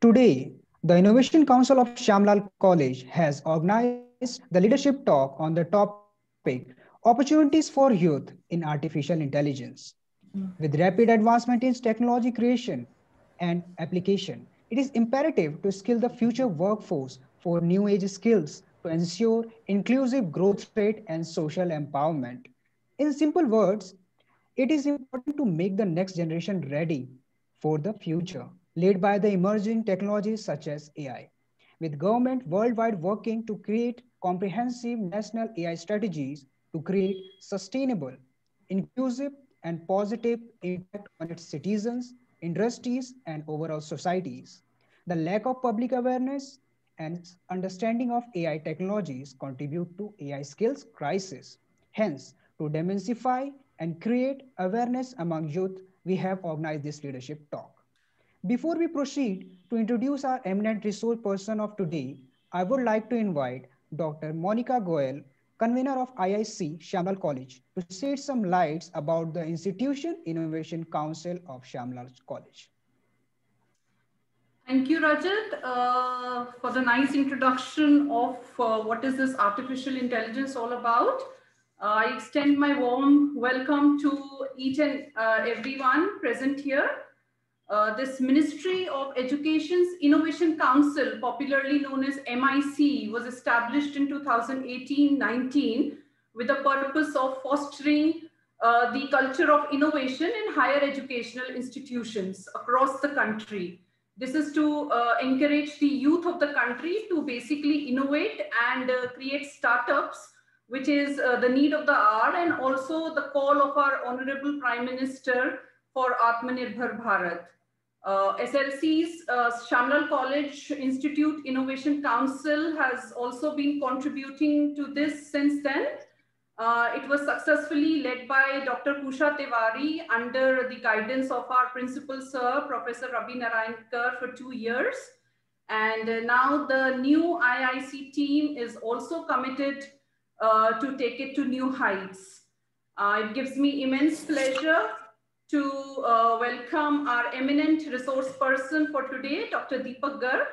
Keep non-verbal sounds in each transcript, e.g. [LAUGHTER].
Today, the Innovation Council of Shyam Lal College has organized the leadership talk on the topic Opportunities for Youth in Artificial Intelligence. With rapid advancement in technology creation and application, it is imperative to skill the future workforce for new age skills to ensure inclusive growth rate and social empowerment. In simple words, it is important to make the next generation ready for the future, led by the emerging technologies such as AI. With government worldwide working to create comprehensive national AI strategies to create sustainable, inclusive, and positive impact on its citizens, industries, and overall societies. The lack of public awareness and understanding of AI technologies contribute to AI skills crisis. Hence, to demystify and create awareness among youth, we have organized this leadership talk. Before we proceed to introduce our eminent resource person of today, I would like to invite Dr. Monica Goel, convener of IIC Shyam Lal College, to shed some lights about the Institution Innovation Council of Shyam Lal College. Thank you, Rajat, uh, for the nice introduction of uh, what is this artificial intelligence all about. Uh, I extend my warm welcome to each and uh, everyone present here. Uh, this Ministry of Education's Innovation Council, popularly known as MIC, was established in 2018-19 with the purpose of fostering uh, the culture of innovation in higher educational institutions across the country. This is to uh, encourage the youth of the country to basically innovate and uh, create startups, which is uh, the need of the hour and also the call of our Honorable Prime Minister for Atmanirbhar Bharat. Uh, SLC's uh, College Institute Innovation Council has also been contributing to this since then. Uh, it was successfully led by Dr. Kusha Tiwari under the guidance of our principal sir, Professor Rabi Narayan Kar for two years. And uh, now the new IIC team is also committed uh, to take it to new heights. Uh, it gives me immense pleasure to uh, welcome our eminent resource person for today, Dr. Deepak Garg.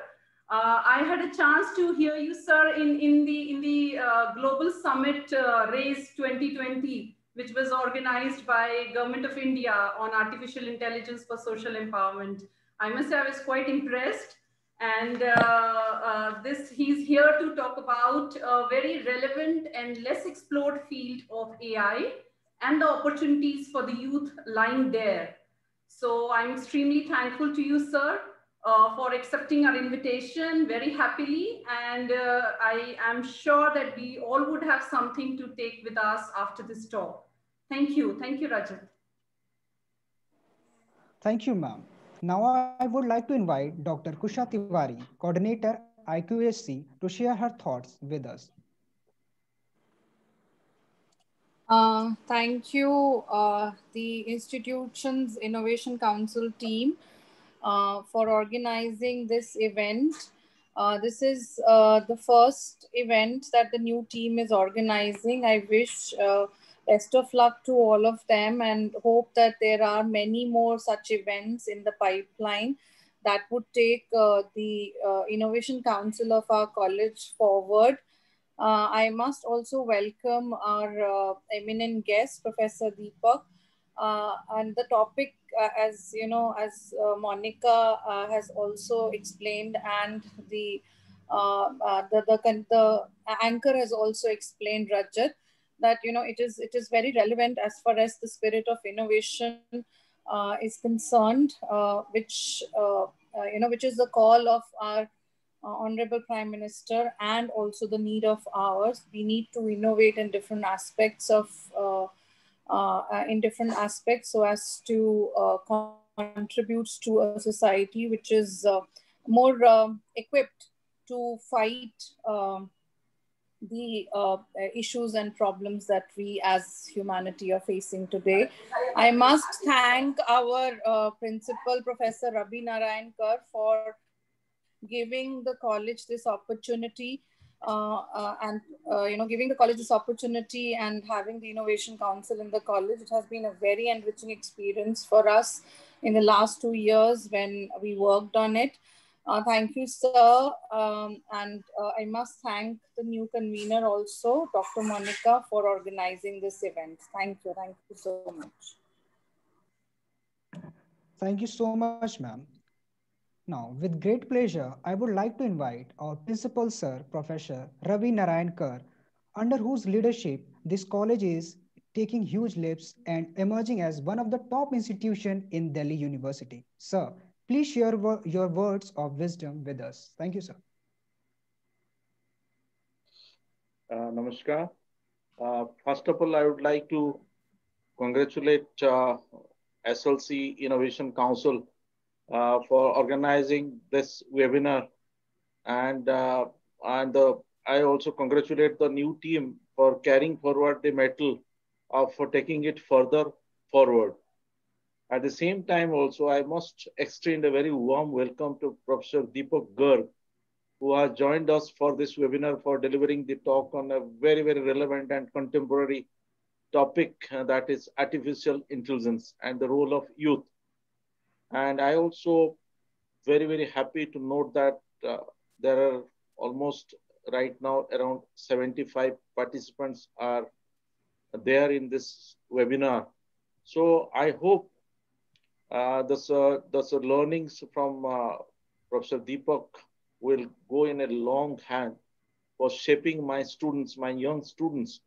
Uh, I had a chance to hear you, sir, in, in the, in the uh, Global Summit uh, RAISE 2020, which was organized by Government of India on artificial intelligence for social empowerment. I must say I was quite impressed. And uh, uh, this, he's here to talk about a very relevant and less explored field of AI and the opportunities for the youth lying there. So I'm extremely thankful to you, sir uh, for accepting our invitation very happily. And uh, I am sure that we all would have something to take with us after this talk. Thank you. Thank you, Rajat. Thank you, ma'am. Now I would like to invite Dr. Kusha Tiwari, Coordinator IQAC, to share her thoughts with us. Uh, thank you, uh, the institution's Innovation Council team uh, for organizing this event. Uh, this is uh, the first event that the new team is organizing. I wish best of luck to all of them and hope that there are many more such events in the pipeline that would take the Innovation Council of our college forward. I must also welcome our eminent guest, Professor Deepak, and the topic uh, as you know, as uh, Monica uh, has also explained, and the the, the the anchor has also explained, Rajat, that you know it is it is very relevant as far as the spirit of innovation uh, is concerned, uh, which uh, you know which is the call of our honorable prime minister and also the need of ours. We need to innovate in different aspects of uh, uh, in different aspects so as to uh, contribute to a society which is more um, equipped to fight um, the uh, issues and problems that we as humanity are facing today. I must thank our uh, principal, Professor Rabi Narayan Kar, for giving the college this opportunity uh, uh, and uh, you know giving the college this opportunity and having the innovation council in the college it has been a very enriching experience for us in the last two years when we worked on it Uh, thank you, sir. Um, and uh, I must thank the new convener also, Dr. Monica, for organizing this event. Thank you. Thank you so much. Thank you so much, ma'am. Now, with great pleasure, I would like to invite our principal sir, Professor Rabi Narayan Kar, under whose leadership this college is taking huge leaps and emerging as one of the top institutions in Delhi University. Sir, Please share your words of wisdom with us. Thank you, sir. Uh, namaskar. Uh, first of all, I would like to congratulate uh, SLC Innovation Council uh, for organizing this webinar. And, uh, and uh, I also congratulate the new team for carrying forward the metal for taking it further forward. At the same time, also, I must extend a very warm welcome to Professor Deepak Garg, who has joined us for this webinar for delivering the talk on a very, very relevant and contemporary topic uh, that is artificial intelligence and the role of youth. And I also very, very happy to note that uh, there are almost right now around 75 participants are there in this webinar. So I hope uh, the, uh, learnings from uh, Professor Deepak will go in a long hand for shaping my students, my young students.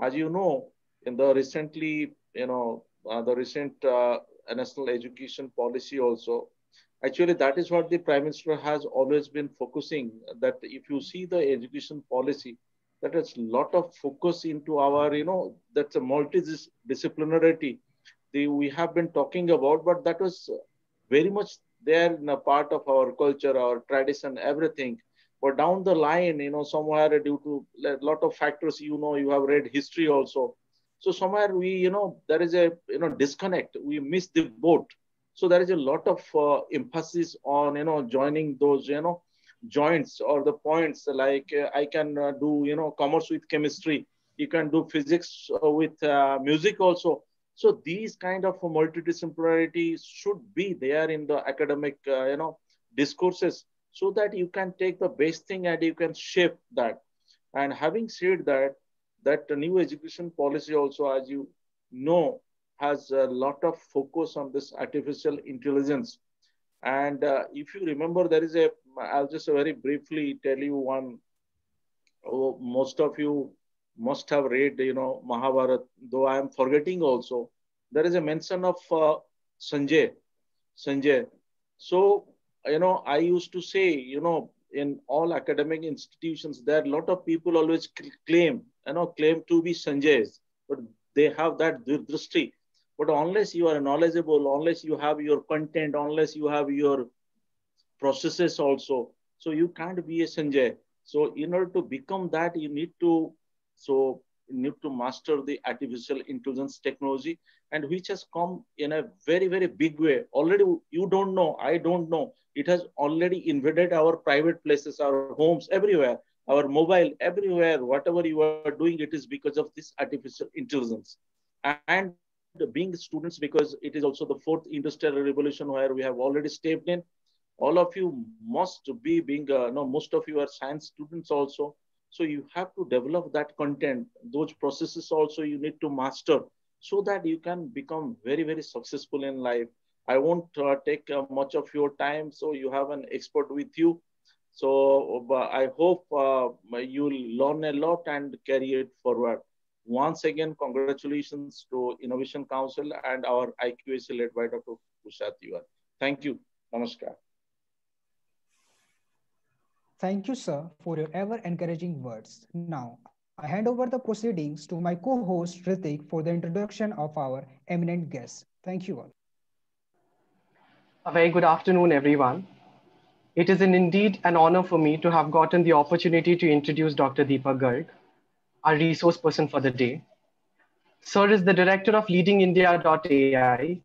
As you know, in the recently, you know, uh, the recent uh, national education policy also, actually that is what the Prime Minister has always been focusing, that if you see the education policy, that is a lot of focus into our, you know, that's a multidisciplinarity the, we have been talking about, but that was very much there in a part of our culture, our tradition, everything. But down the line, you know, somewhere due to a lot of factors, you know, you have read history also. So somewhere we, you know, there is a, you know, disconnect. We miss the boat. So there is a lot of uh, emphasis on, you know, joining those, you know, joints or the points like uh, I can uh, do, you know, commerce with chemistry. You can do physics uh, with uh, music also. So these kind of multidisciplinarity should be there in the academic, uh, you know, discourses so that you can take the best thing and you can shape that. And having said that, that new education policy also, as you know, has a lot of focus on this artificial intelligence. And uh, if you remember, there is a, I'll just very briefly tell you one, oh, most of you must have read, you know, Mahabharat, though I am forgetting also. There is a mention of uh, Sanjay. Sanjay. So, you know, I used to say, you know, in all academic institutions, there are a lot of people always claim, you know, claim to be Sanjays, but they have that drishti. But unless you are knowledgeable, unless you have your content, unless you have your processes also, so you can't be a Sanjay. So in order to become that, you need to so need to master the artificial intelligence technology and which has come in a very, very big way. Already you don't know, I don't know. It has already invaded our private places, our homes, everywhere, our mobile, everywhere, whatever you are doing, it is because of this artificial intelligence. And being students, because it is also the fourth industrial revolution where we have already stepped in. All of you must be being, uh, no, most of you are science students also so you have to develop that content. Those processes also you need to master so that you can become very, very successful in life. I won't uh, take uh, much of your time. So you have an expert with you. So I hope uh, you'll learn a lot and carry it forward. Once again, congratulations to Innovation Council and our IQAC led by Dr. Usha Thank you. Namaskar. Thank you, sir, for your ever encouraging words. Now, I hand over the proceedings to my co-host Ritik for the introduction of our eminent guest. Thank you all. A very good afternoon, everyone. It is an, indeed an honor for me to have gotten the opportunity to introduce Dr. Deepak Garg, our resource person for the day. Sir is the director of leadingindia.ai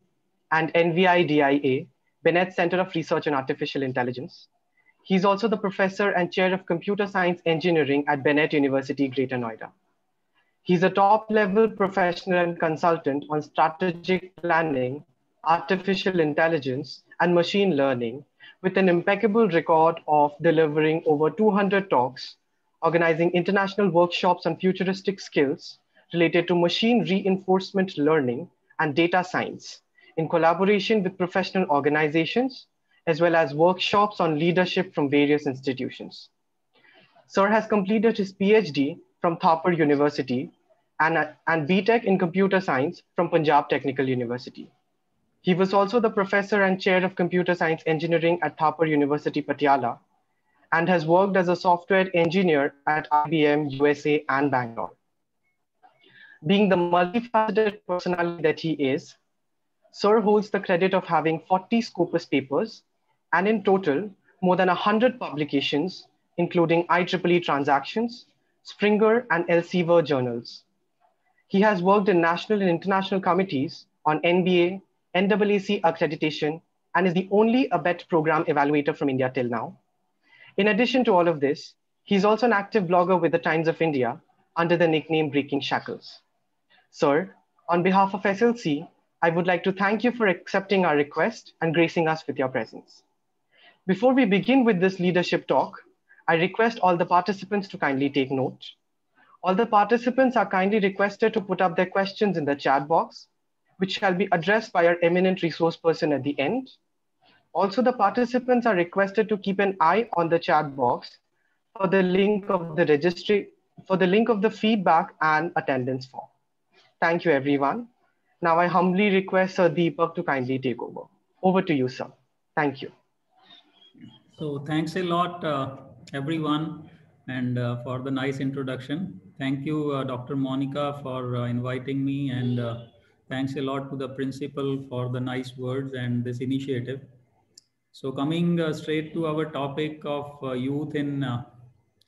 and NVIDIA, Bennett Center of Research on Artificial Intelligence, He's also the professor and chair of computer science engineering at Bennett University, Greater Noida. He's a top level professional and consultant on strategic planning, artificial intelligence, and machine learning with an impeccable record of delivering over 200 talks, organizing international workshops on futuristic skills related to machine reinforcement learning and data science in collaboration with professional organizations, as well as workshops on leadership from various institutions. Sir has completed his PhD from Thapar University and, and BTech in computer science from Punjab Technical University. He was also the professor and chair of computer science engineering at Thapar University, Patiala, and has worked as a software engineer at IBM USA and Bangalore. Being the multifaceted personality that he is, Sir holds the credit of having 40 Scopus papers, and in total, more than 100 publications, including IEEE transactions, Springer, and Elsevier journals. He has worked in national and international committees on NBA, NAAC accreditation, and is the only ABET program evaluator from India till now. In addition to all of this, he's also an active blogger with the Times of India under the nickname Breaking Shackles. Sir, on behalf of SLC, I would like to thank you for accepting our request and gracing us with your presence. Before we begin with this leadership talk, I request all the participants to kindly take note. All the participants are kindly requested to put up their questions in the chat box which shall be addressed by our eminent resource person at the end. Also, the participants are requested to keep an eye on the chat box for the link of the registry, for the link of the feedback and attendance form. Thank you, everyone. Now I humbly request Sir Deepak to kindly take over. Over to you, sir. Thank you. So thanks a lot, uh, everyone, and uh, for the nice introduction. Thank you, uh, Dr. Monica, for uh, inviting me and uh, Thanks a lot to the principal for the nice words and this initiative. So coming uh, straight to our topic of youth in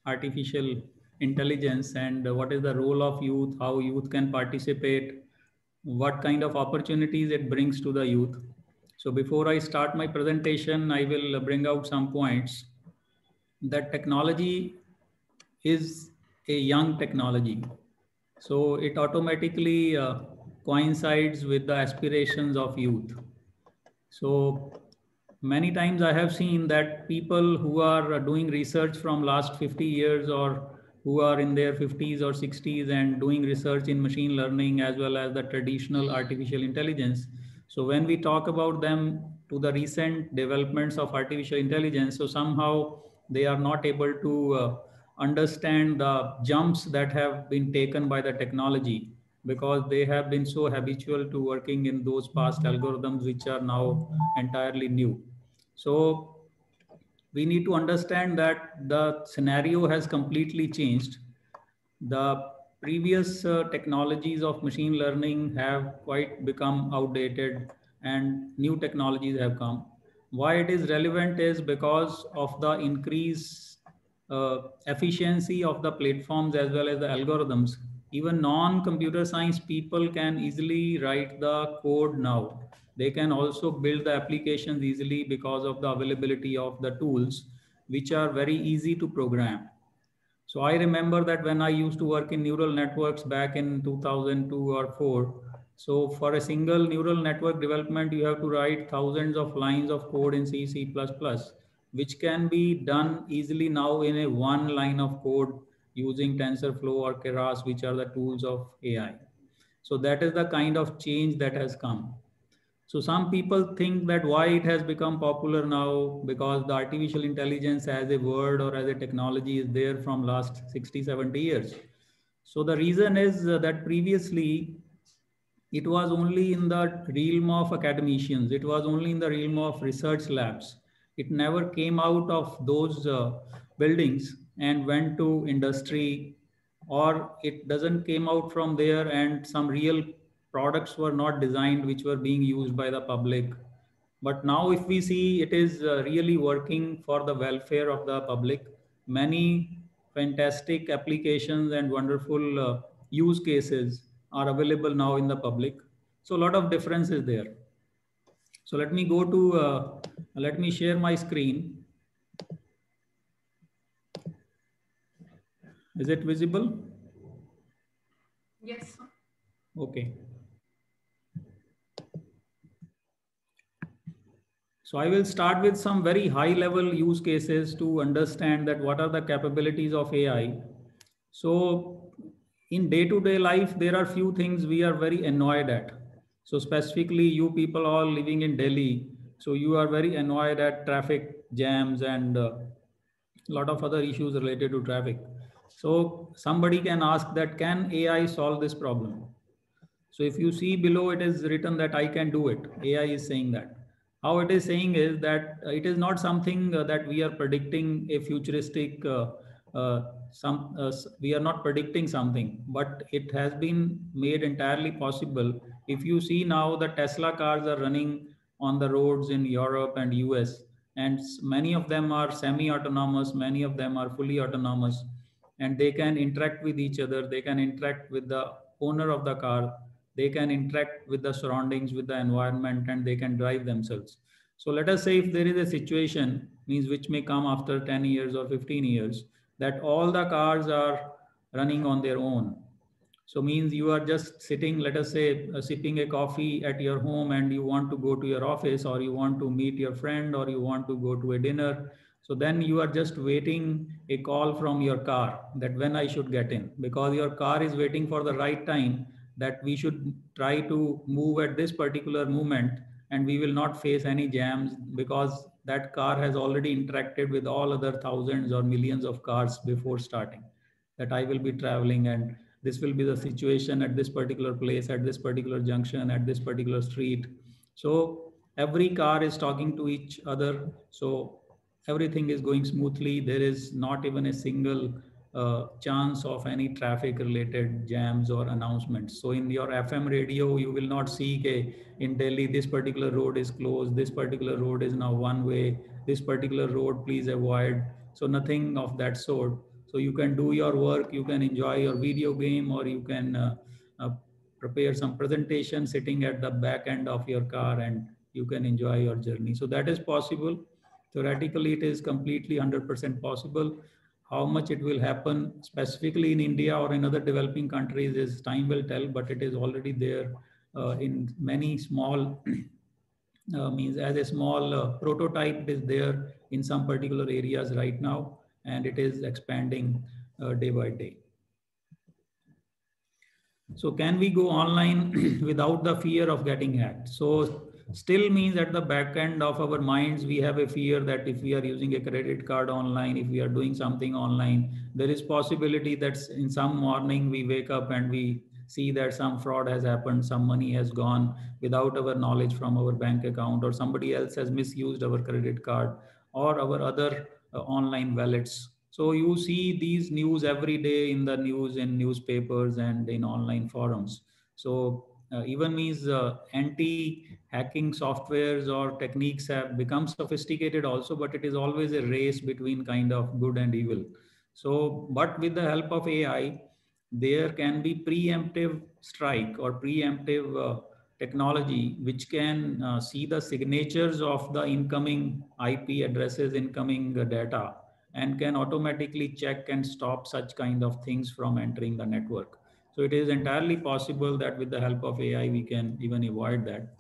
artificial intelligence and what is the role of youth, how youth can participate, what kind of opportunities it brings to the youth. So before I start my presentation, I will bring out some points that technology is a young technology. So it automatically uh, coincides with the aspirations of youth. So many times I have seen that people who are doing research from last 50 years or who are in their 50s or 60s and doing research in machine learning as well as the traditional artificial intelligence. So when we talk about them to the recent developments of artificial intelligence, so somehow they are not able to uh, understand the jumps that have been taken by the technology because they have been so habitual to working in those past algorithms which are now entirely new. So we need to understand that the scenario has completely changed. The previous uh, technologies of machine learning have quite become outdated and new technologies have come. Why it is relevant is because of the increase uh, efficiency of the platforms as well as the algorithms even non-computer science people can easily write the code now. They can also build the applications easily because of the availability of the tools, which are very easy to program. So I remember that when I used to work in neural networks back in 2002 or 4, so for a single neural network development, you have to write thousands of lines of code in C, C++, which can be done easily now in a one line of code using TensorFlow or Keras, which are the tools of AI. So that is the kind of change that has come. So some people think that why it has become popular now because the artificial intelligence as a word or as a technology is there from last 60, 70 years. So the reason is that previously it was only in the realm of academicians. It was only in the realm of research labs. It never came out of those uh, buildings and went to industry or it doesn't came out from there and some real products were not designed which were being used by the public but now if we see it is uh, really working for the welfare of the public many fantastic applications and wonderful uh, use cases are available now in the public so a lot of difference is there so let me go to uh, let me share my screen Is it visible? Yes. Okay. So I will start with some very high level use cases to understand that what are the capabilities of AI. So in day to day life, there are few things we are very annoyed at. So specifically you people all living in Delhi, so you are very annoyed at traffic jams and a uh, lot of other issues related to traffic. So somebody can ask that, can AI solve this problem? So if you see below, it is written that I can do it. AI is saying that. How it is saying is that it is not something uh, that we are predicting a futuristic, uh, uh, some uh, we are not predicting something, but it has been made entirely possible. If you see now the Tesla cars are running on the roads in Europe and US, and many of them are semi-autonomous, many of them are fully autonomous, and they can interact with each other. They can interact with the owner of the car they can interact with the surroundings with the environment and they can drive themselves. So let us say if there is a situation means which may come after 10 years or 15 years that all the cars are running on their own. So means you are just sitting let us say uh, sipping a coffee at your home and you want to go to your office or you want to meet your friend or you want to go to a dinner. So then you are just waiting a call from your car that when i should get in because your car is waiting for the right time that we should try to move at this particular moment and we will not face any jams because that car has already interacted with all other thousands or millions of cars before starting that i will be traveling and this will be the situation at this particular place at this particular junction at this particular street. So every car is talking to each other so everything is going smoothly. There is not even a single chance of any traffic related jams or announcements. So in your FM radio, you will not see okay, in Delhi, this particular road is closed, this particular road is now one way, this particular road, please avoid. So nothing of that sort. So you can do your work, you can enjoy your video game, or you can uh, uh, prepare some presentation sitting at the back end of your car and you can enjoy your journey. So that is possible. Theoretically, it is completely 100% possible how much it will happen specifically in India or in other developing countries is time will tell, but it is already there uh, in many small [CLEARS THROAT] uh, means as a small uh, prototype is there in some particular areas right now, and it is expanding uh, day by day. So can we go online [CLEARS THROAT] without the fear of getting hacked? So still means at the back end of our minds we have a fear that if we are using a credit card online if we are doing something online there is possibility that in some morning we wake up and we see that some fraud has happened some money has gone without our knowledge from our bank account or somebody else has misused our credit card or our other uh, online wallets. So you see these news every day in the news in newspapers and in online forums. So uh, even means uh, anti-hacking softwares or techniques have become sophisticated also, but it is always a race between kind of good and evil. So, but with the help of AI, there can be preemptive strike or preemptive uh, technology which can uh, see the signatures of the incoming IP addresses, incoming uh, data, and can automatically check and stop such kind of things from entering the network. So it is entirely possible that with the help of AI, we can even avoid that.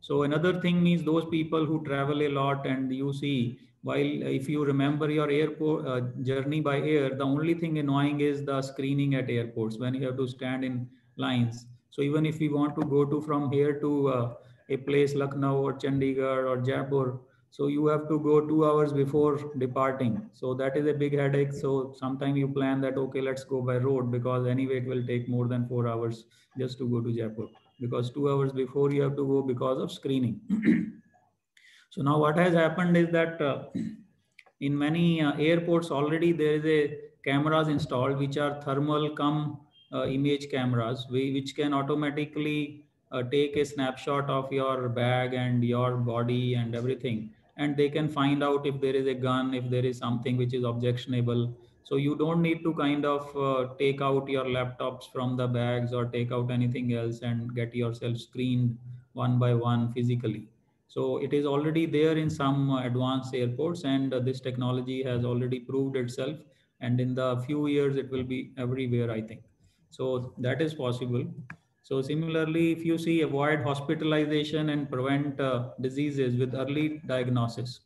So another thing means those people who travel a lot and you see, while if you remember your airport uh, journey by air, the only thing annoying is the screening at airports when you have to stand in lines. So even if we want to go to from here to uh, a place Lucknow or Chandigarh or Jaipur, so you have to go two hours before departing. So that is a big headache. So sometime you plan that okay let's go by road because anyway it will take more than four hours just to go to jaipur because two hours before you have to go because of screening [CLEARS THROAT] so now what has happened is that uh, in many uh, airports already there is a cameras installed which are thermal come uh, image cameras which can automatically uh, take a snapshot of your bag and your body and everything and they can find out if there is a gun, if there is something which is objectionable. So you don't need to kind of uh, take out your laptops from the bags or take out anything else and get yourself screened one by one physically. So it is already there in some advanced airports and this technology has already proved itself. And in the few years, it will be everywhere, I think. So that is possible. So similarly, if you see avoid hospitalization and prevent uh, diseases with early diagnosis.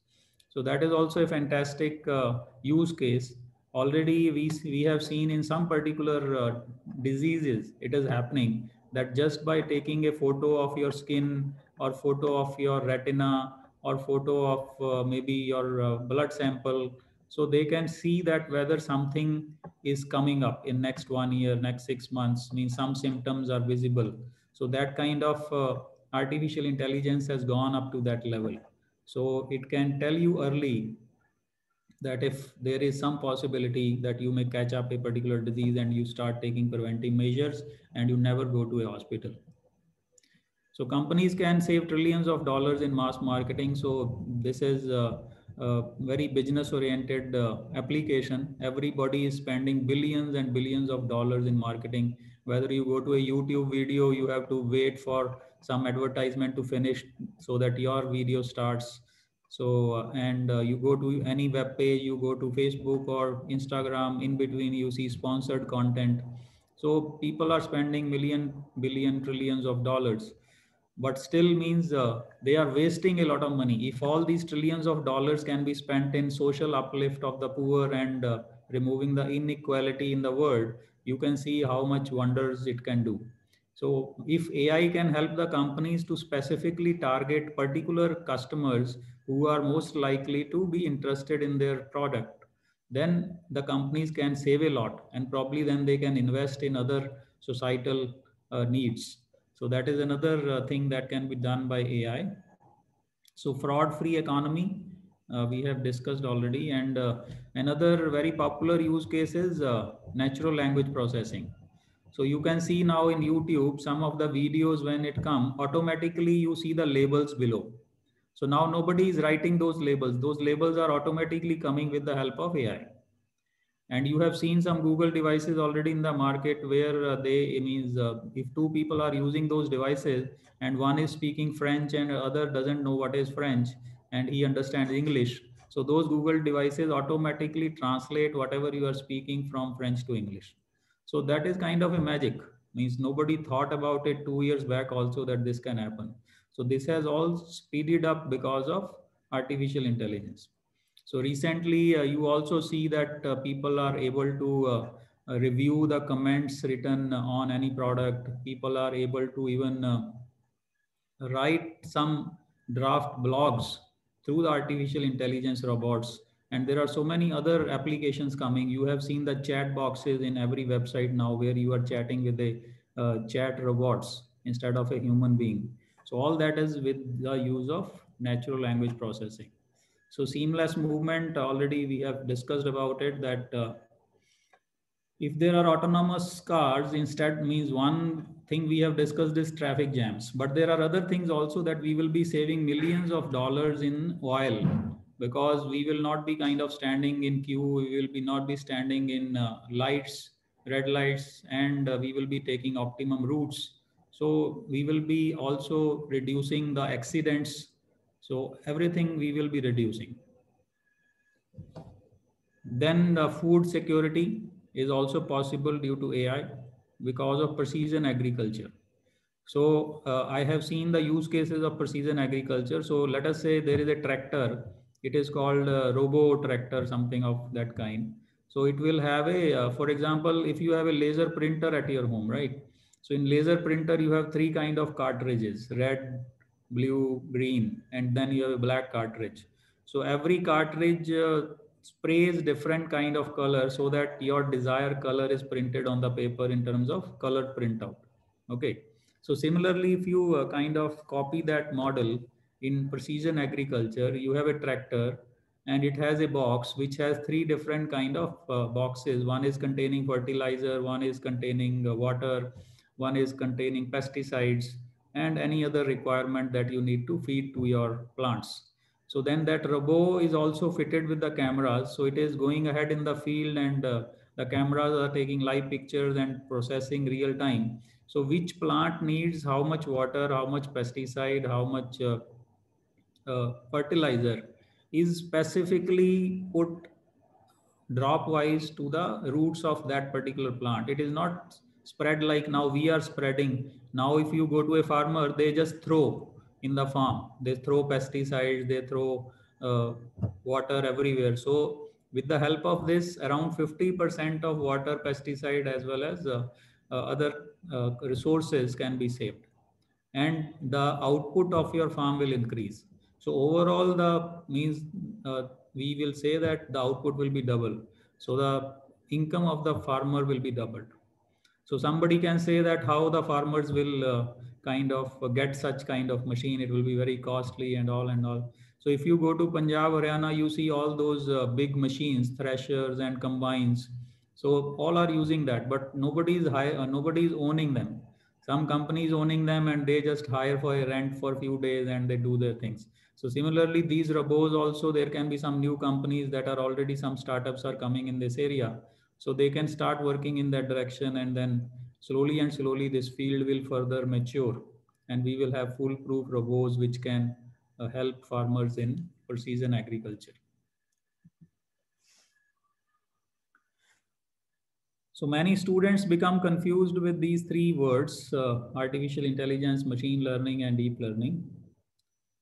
So that is also a fantastic uh, use case. Already we, we have seen in some particular uh, diseases, it is happening that just by taking a photo of your skin or photo of your retina or photo of uh, maybe your uh, blood sample so they can see that whether something is coming up in next one year next six months means some symptoms are visible. So that kind of uh, artificial intelligence has gone up to that level. So it can tell you early that if there is some possibility that you may catch up a particular disease and you start taking preventive measures and you never go to a hospital so companies can save trillions of dollars in mass marketing so this is a very business oriented uh, application. Everybody is spending billions and billions of dollars in marketing. Whether you go to a YouTube video, you have to wait for some advertisement to finish so that your video starts. So, uh, and uh, you go to any web page, you go to Facebook or Instagram, in between you see sponsored content. So people are spending million, billion, trillions of dollars but still means uh, they are wasting a lot of money. If all these trillions of dollars can be spent in social uplift of the poor and uh, removing the inequality in the world, you can see how much wonders it can do. So if AI can help the companies to specifically target particular customers who are most likely to be interested in their product, then the companies can save a lot and probably then they can invest in other societal uh, needs. So that is another uh, thing that can be done by AI. So fraud-free economy, uh, we have discussed already. And uh, another very popular use case is uh, natural language processing. So you can see now in YouTube, some of the videos when it come, automatically you see the labels below. So now nobody is writing those labels. Those labels are automatically coming with the help of AI and you have seen some google devices already in the market where uh, they means uh, if two people are using those devices and one is speaking french and other doesn't know what is french and he understands english so those google devices automatically translate whatever you are speaking from french to english so that is kind of a magic means nobody thought about it 2 years back also that this can happen so this has all speeded up because of artificial intelligence so recently, uh, you also see that uh, people are able to uh, uh review the comments written on any product. People are able to even uh, write some draft blogs through the artificial intelligence robots. And there are so many other applications coming. You have seen the chat boxes in every website now where you are chatting with a uh, chat robots instead of a human being. So all that is with the use of natural language processing. So seamless movement, already we have discussed about it that uh, if there are autonomous cars, instead means one thing we have discussed is traffic jams. But there are other things also that we will be saving millions of dollars in oil because we will not be kind of standing in queue. We will be not be standing in uh, lights, red lights, and uh, we will be taking optimum routes. So we will be also reducing the accidents so everything we will be reducing. Then the food security is also possible due to AI because of precision agriculture. So uh, I have seen the use cases of precision agriculture. So let us say there is a tractor. It is called a robo tractor, something of that kind. So it will have a, uh, for example, if you have a laser printer at your home, right? So in laser printer, you have three kind of cartridges, red, blue, green, and then you have a black cartridge. So every cartridge uh, sprays different kind of color so that your desired color is printed on the paper in terms of colored printout. Okay. So similarly, if you uh, kind of copy that model in precision agriculture, you have a tractor and it has a box which has three different kind of uh, boxes. One is containing fertilizer, one is containing uh, water, one is containing pesticides, and any other requirement that you need to feed to your plants. So then that robo is also fitted with the cameras. So it is going ahead in the field and uh, the cameras are taking live pictures and processing real time. So which plant needs how much water, how much pesticide, how much uh, fertilizer is specifically put drop wise to the roots of that particular plant. It is not spread like now we are spreading now if you go to a farmer, they just throw in the farm. They throw pesticides, they throw uh, water everywhere. So with the help of this, around 50% of water, pesticide, as well as uh, uh, other uh, resources can be saved. And the output of your farm will increase. So overall, the means uh, we will say that the output will be double. So the income of the farmer will be doubled. So somebody can say that how the farmers will uh, kind of get such kind of machine. It will be very costly and all and all. So if you go to Punjab, Haryana, you see all those uh, big machines, threshers and combines. So all are using that, but nobody is high, uh, nobody is owning them. Some companies owning them and they just hire for a rent for a few days and they do their things. So similarly, these robots also, there can be some new companies that are already some startups are coming in this area. So they can start working in that direction and then slowly and slowly this field will further mature and we will have foolproof robots which can uh, help farmers in precision agriculture. So many students become confused with these three words, uh, artificial intelligence, machine learning, and deep learning.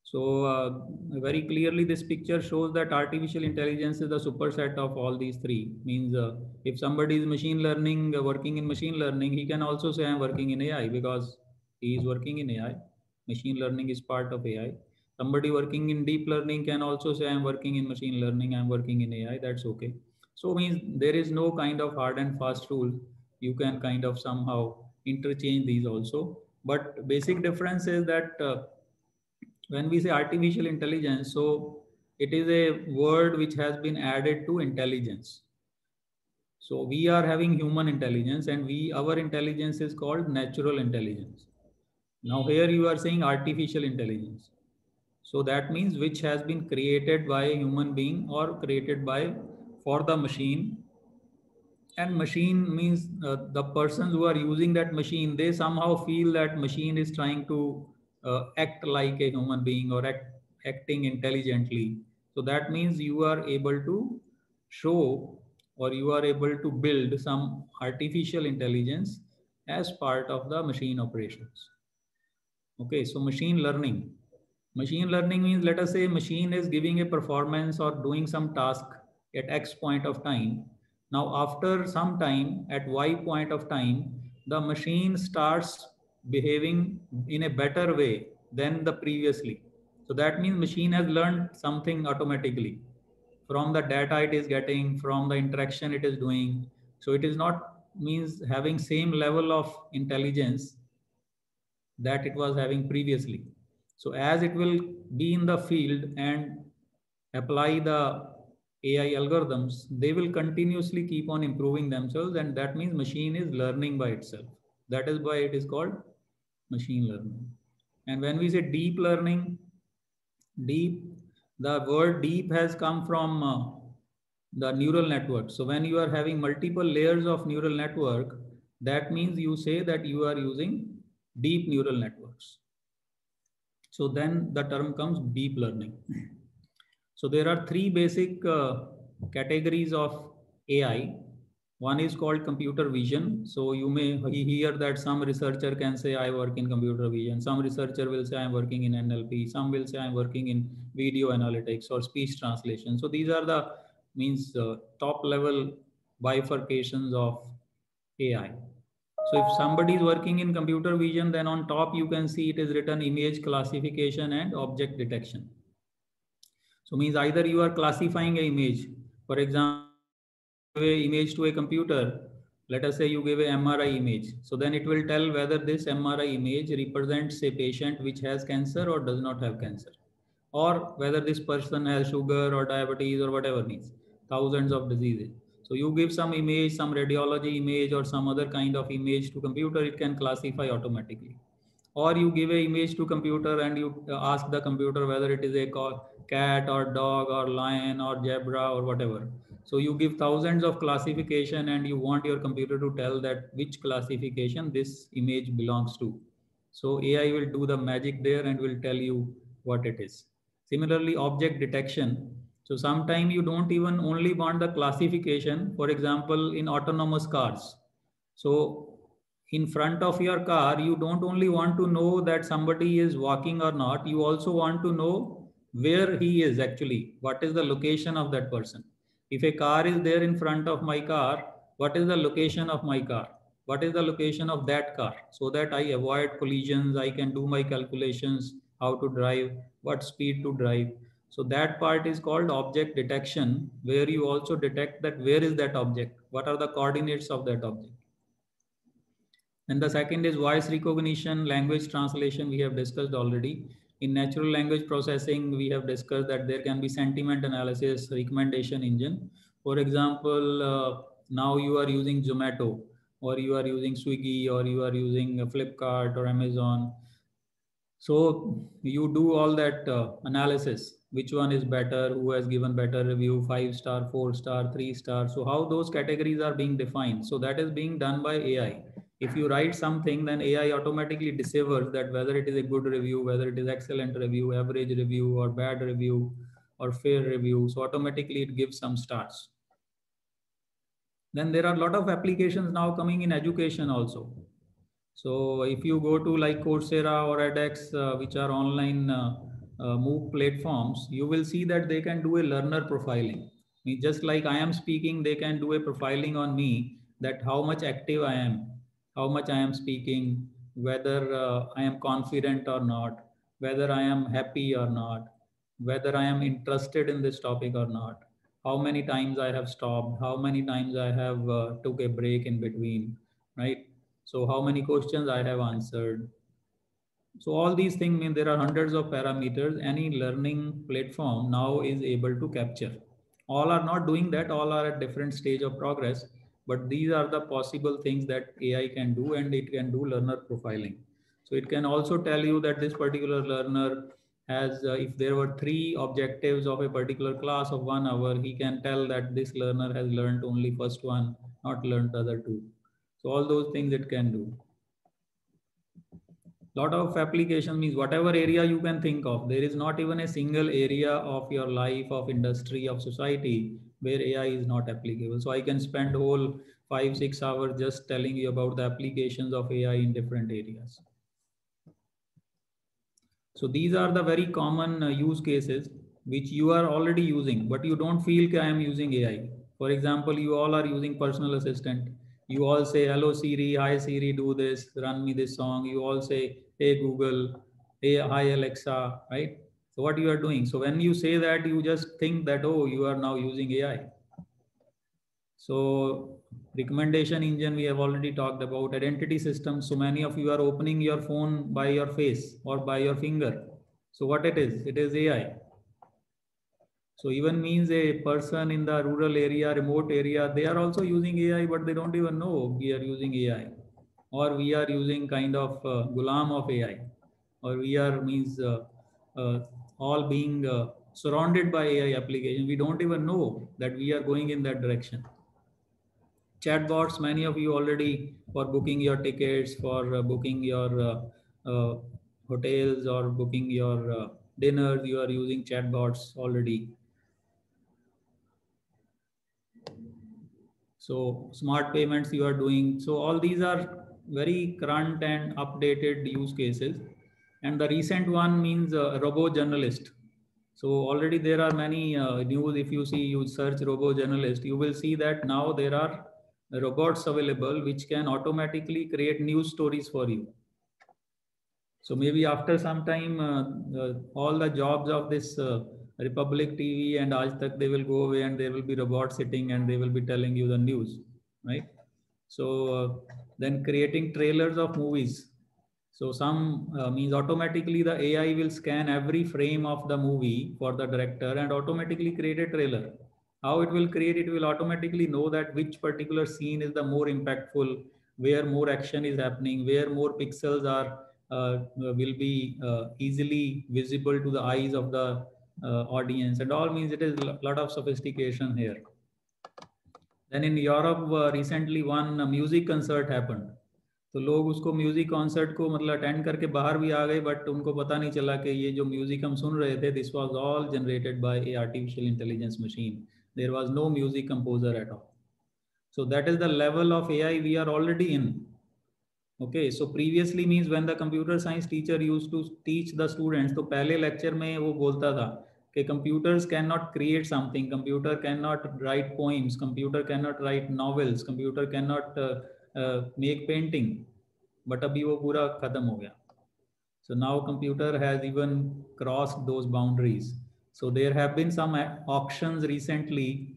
So uh, very clearly this picture shows that artificial intelligence is the superset of all these three. Means uh, if somebody is machine learning, uh, working in machine learning, he can also say I'm working in AI because he is working in AI. Machine learning is part of AI somebody working in deep learning can also say i'm working in machine learning i'm working in ai that's okay so means there is no kind of hard and fast rule you can kind of somehow interchange these also but basic difference is that uh, when we say artificial intelligence so it is a word which has been added to intelligence. So we are having human intelligence and we our intelligence is called natural intelligence. Now here you are saying artificial intelligence. So that means which has been created by a human being or created by for the machine. And machine means uh, the persons who are using that machine, they somehow feel that machine is trying to uh, act like a human being or act, acting intelligently. So that means you are able to show or you are able to build some artificial intelligence as part of the machine operations. Okay, so machine learning Machine learning means, let us say machine is giving a performance or doing some task at X point of time. Now, after some time at Y point of time, the machine starts behaving in a better way than the previously. So that means machine has learned something automatically from the data it is getting, from the interaction it is doing. So it is not means having same level of intelligence that it was having previously. So as it will be in the field and apply the AI algorithms, they will continuously keep on improving themselves. And that means machine is learning by itself. That is why it is called machine learning. And when we say deep learning, deep, the word deep has come from uh, the neural network. So when you are having multiple layers of neural network, that means you say that you are using deep neural networks. So then the term comes deep learning. So there are three basic uh, categories of AI. One is called computer vision. So you may hear that some researcher can say, I work in computer vision. Some researcher will say, I'm working in NLP. Some will say, I'm working in video analytics or speech translation. So these are the means uh, top level bifurcations of AI. So if somebody is working in computer vision, then on top you can see it is written image classification and object detection. So means either you are classifying an image, for example, a image to a computer, let us say you give a MRI image. So then it will tell whether this MRI image represents a patient which has cancer or does not have cancer, or whether this person has sugar or diabetes or whatever needs, thousands of diseases. So you give some image, some radiology image or some other kind of image to computer, it can classify automatically. Or you give a image to computer and you uh, ask the computer whether it is a cat or dog or lion or zebra or whatever. So you give thousands of classification and you want your computer to tell that which classification this image belongs to. So AI will do the magic there and will tell you what it is. Similarly, object detection so sometimes you don't even only want the classification, for example, in autonomous cars. So in front of your car, you don't only want to know that somebody is walking or not, you also want to know where he is actually, what is the location of that person. If a car is there in front of my car, what is the location of my car? What is the location of that car? So that I avoid collisions, I can do my calculations, how to drive, what speed to drive. So that part is called object detection, where you also detect that where is that object? What are the coordinates of that object? And the second is voice recognition, language translation, we have discussed already. In natural language processing, we have discussed that there can be sentiment analysis, recommendation engine. For example, uh, now you are using Zomato or you are using Swiggy or you are using Flipkart or Amazon. So you do all that uh, analysis, which one is better, who has given better review, five star, four star, three star. So how those categories are being defined. So that is being done by AI if you write something, then AI automatically discovers that whether it is a good review, whether it is excellent review, average review, or bad review, or fair review. So automatically it gives some stars. Then there are a lot of applications now coming in education also. So if you go to like Coursera or edX, uh, which are online uh, uh, MOOC platforms, you will see that they can do a learner profiling. I mean, just like I am speaking, they can do a profiling on me that how much active I am, how much I am speaking, whether uh, I am confident or not, whether I am happy or not, whether I am interested in this topic or not, how many times I have stopped, how many times I have uh, took a break in between, right? So how many questions I have answered. So all these things mean there are hundreds of parameters any learning platform now is able to capture. All are not doing that, all are at different stage of progress but these are the possible things that AI can do and it can do learner profiling. So it can also tell you that this particular learner has, uh, if there were three objectives of a particular class of one hour, he can tell that this learner has learned only first one, not learned the other two. So all those things it can do. Lot of application means whatever area you can think of, there is not even a single area of your life, of industry, of society where AI is not applicable. So I can spend whole five, six hours just telling you about the applications of AI in different areas. So these are the very common uh, use cases which you are already using, but you don't feel I am using AI. For example, you all are using personal assistant. You all say, hello Siri, hi Siri, do this, run me this song. You all say, hey Google, hey, hi Alexa, right? So what you are doing. So when you say that, you just think that, oh, you are now using AI. So recommendation engine, we have already talked about identity system. So many of you are opening your phone by your face or by your finger. So what it is, it is AI. So even means a person in the rural area, remote area, they are also using AI, but they don't even know we are using AI or we are using kind of uh, gulam of AI or we are means uh, uh, all being uh, surrounded by AI application. We don't even know that we are going in that direction. Chatbots, many of you already for booking your tickets, for uh, booking your uh, uh hotels or booking your uh, dinners, you are using chatbots already. So smart payments you are doing. So all these are very current and updated use cases and the recent one means uh, robo journalist. So already there are many uh, news. If you see, you search robo journalist, you will see that now there are robots available which can automatically create news stories for you. So maybe after some time, uh, all the jobs of this uh, Republic TV and Aaj Tak, they will go away and there will be robots sitting and they will be telling you the news, right? So uh, then creating trailers of movies so some uh, means automatically the AI will scan every frame of the movie for the director and automatically create a trailer. How it will create, it will automatically know that which particular scene is the more impactful, where more action is happening, where more pixels are uh, will be uh, easily visible to the eyes of the uh, audience. And all means it is a lot of sophistication here. Then in Europe, uh, recently one music concert happened तो लोग उसको music concert को मतलब attend करके बाहर भी आ गए but उनको पता नहीं चला कि ये जो म्यूज़िक हम सुन रहे थे this was all generated by a artificial intelligence machine there was no music composer at all so that is the level of A I we are already in okay so previously means when the computer science teacher use to teach the students तो पहले lecture में वो बोलता था कि computers can not create something computer can not write poems computer can not write novels computer can not Uh, make painting but so now computer has even crossed those boundaries. So there have been some auctions recently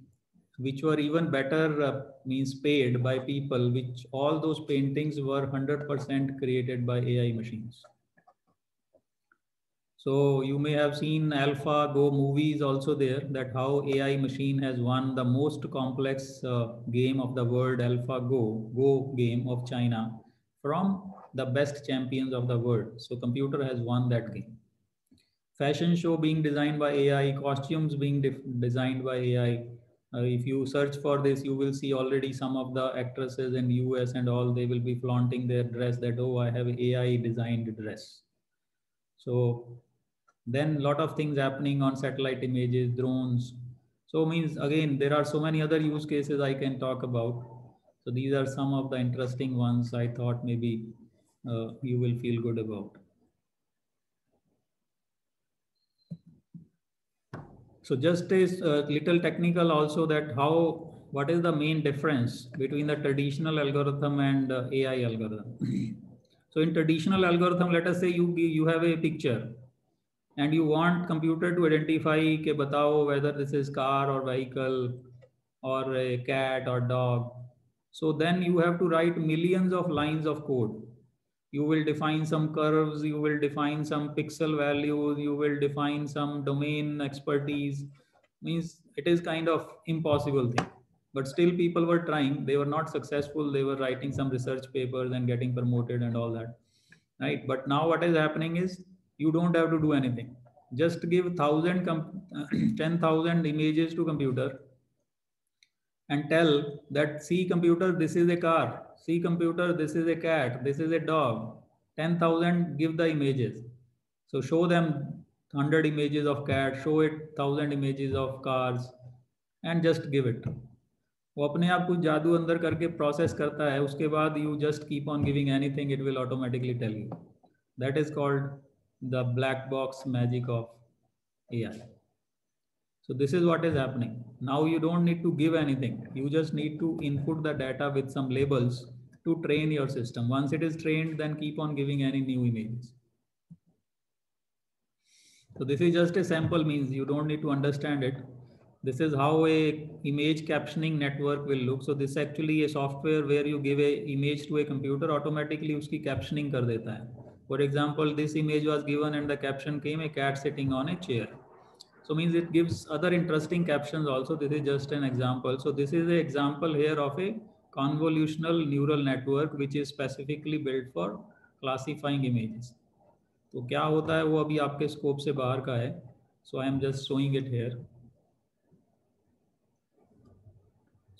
which were even better uh, means paid by people which all those paintings were 100% created by ai machines so you may have seen AlphaGo movies also there that how AI machine has won the most complex uh, game of the world, AlphaGo, Go game of China from the best champions of the world. So computer has won that game. Fashion show being designed by AI, costumes being designed by AI, uh, if you search for this, you will see already some of the actresses in US and all, they will be flaunting their dress that, oh, I have AI designed dress. So then a lot of things happening on satellite images, drones. So means again, there are so many other use cases I can talk about. So these are some of the interesting ones I thought maybe uh, you will feel good about. So just a uh, little technical also that how, what is the main difference between the traditional algorithm and uh, AI algorithm? so in traditional algorithm, let us say you, you have a picture and you want computer to identify ke batao whether this is car or vehicle or a cat or dog. So then you have to write millions of lines of code you will define some curves, you will define some pixel values, you will define some domain expertise. Means it is kind of impossible thing. But still people were trying, they were not successful. They were writing some research papers and getting promoted and all that. Right. But now what is happening is you don't have to do anything. Just give thousand, [CLEARS THROAT] 10,000 images to computer and tell that see computer, this is a car see computer, this is a cat, this is a dog. 10,000, give the images. So show them 100 images of cat, show it 1000 images of cars and just give it. वो अपने आप कुछ जादू अंदर करके process करता है उसके बाद you just keep on giving anything it will automatically tell you that is called the black box magic of AI. So this is what is happening. Now you don't need to give anything. You just need to input the data with some labels to train your system. Once it is trained, then keep on giving any new images. So this is just a sample means you don't need to understand it. This is how a image captioning network will look. So this actually a software where you give a image to a computer, automatically uski captioning kar deta hai. For example, this image was given and the caption came a cat sitting on a chair. So means it gives other interesting captions also. This is just an example. So this is an example here of a convolutional neural network which is specifically built for classifying images तो क्या होता है वो अभी आपके scope से बाहर का है so I am just showing it here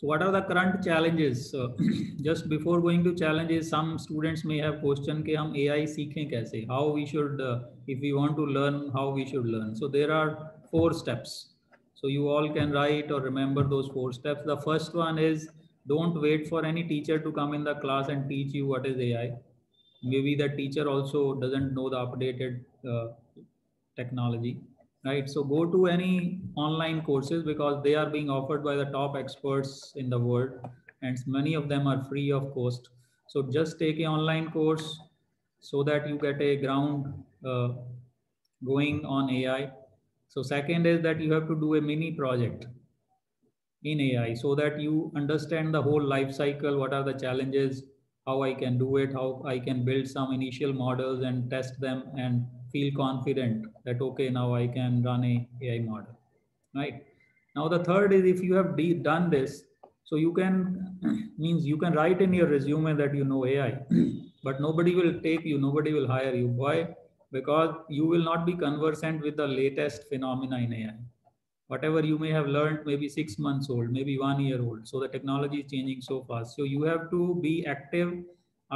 so what are the current challenges uh, [CLEARS THROAT] just before going to challenges some students may have question कि हम AI सीखें कैसे how we should uh, if we want to learn how we should learn so there are four steps so you all can write or remember those four steps the first one is don't wait for any teacher to come in the class and teach you what is ai maybe the teacher also doesn't know the updated uh, technology right so go to any online courses because they are being offered by the top experts in the world and many of them are free of cost. So just take an online course so that you get a ground uh, going on ai so second is that you have to do a mini project in AI so that you understand the whole life cycle, what are the challenges, how I can do it, how I can build some initial models and test them and feel confident that, okay, now I can run a AI model, right? Now, the third is if you have done this, so you can, [CLEARS THROAT] means you can write in your resume that you know AI, [CLEARS THROAT] but nobody will take you, nobody will hire you. Why? Because you will not be conversant with the latest phenomena in AI whatever you may have learned maybe six months old maybe one year old so the technology is changing so fast so you have to be active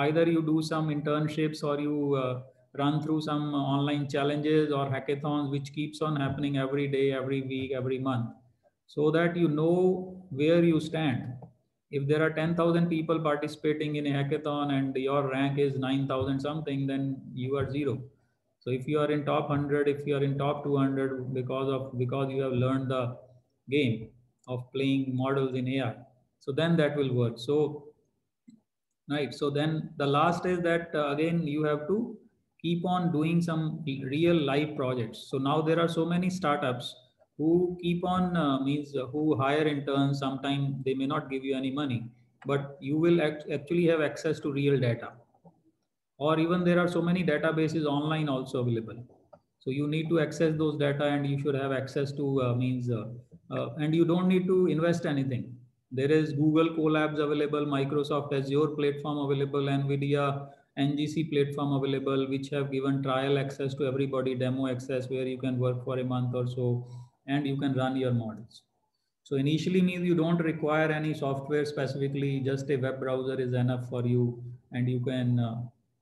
either you do some internships or you uh, run through some online challenges or hackathons which keeps on happening every day every week every month so that you know where you stand if there are 10,000 people participating in a hackathon and your rank is 9,000 something, then you are zero. So if you are in top 100, if you are in top 200 because of because you have learned the game of playing models in AI, so then that will work. So right. So then the last is that uh, again you have to keep on doing some real life projects. So now there are so many startups who keep on uh, means uh, who hire interns. Sometimes they may not give you any money, but you will act actually have access to real data. Or even there are so many databases online also available. So you need to access those data and you should have access to uh, means uh, uh, and you don't need to invest anything. There is Google Colabs available, Microsoft Azure platform available, NVIDIA NGC platform available, which have given trial access to everybody, demo access where you can work for a month or so and you can run your models. So initially means you don't require any software specifically, just a web browser is enough for you. And you can, uh,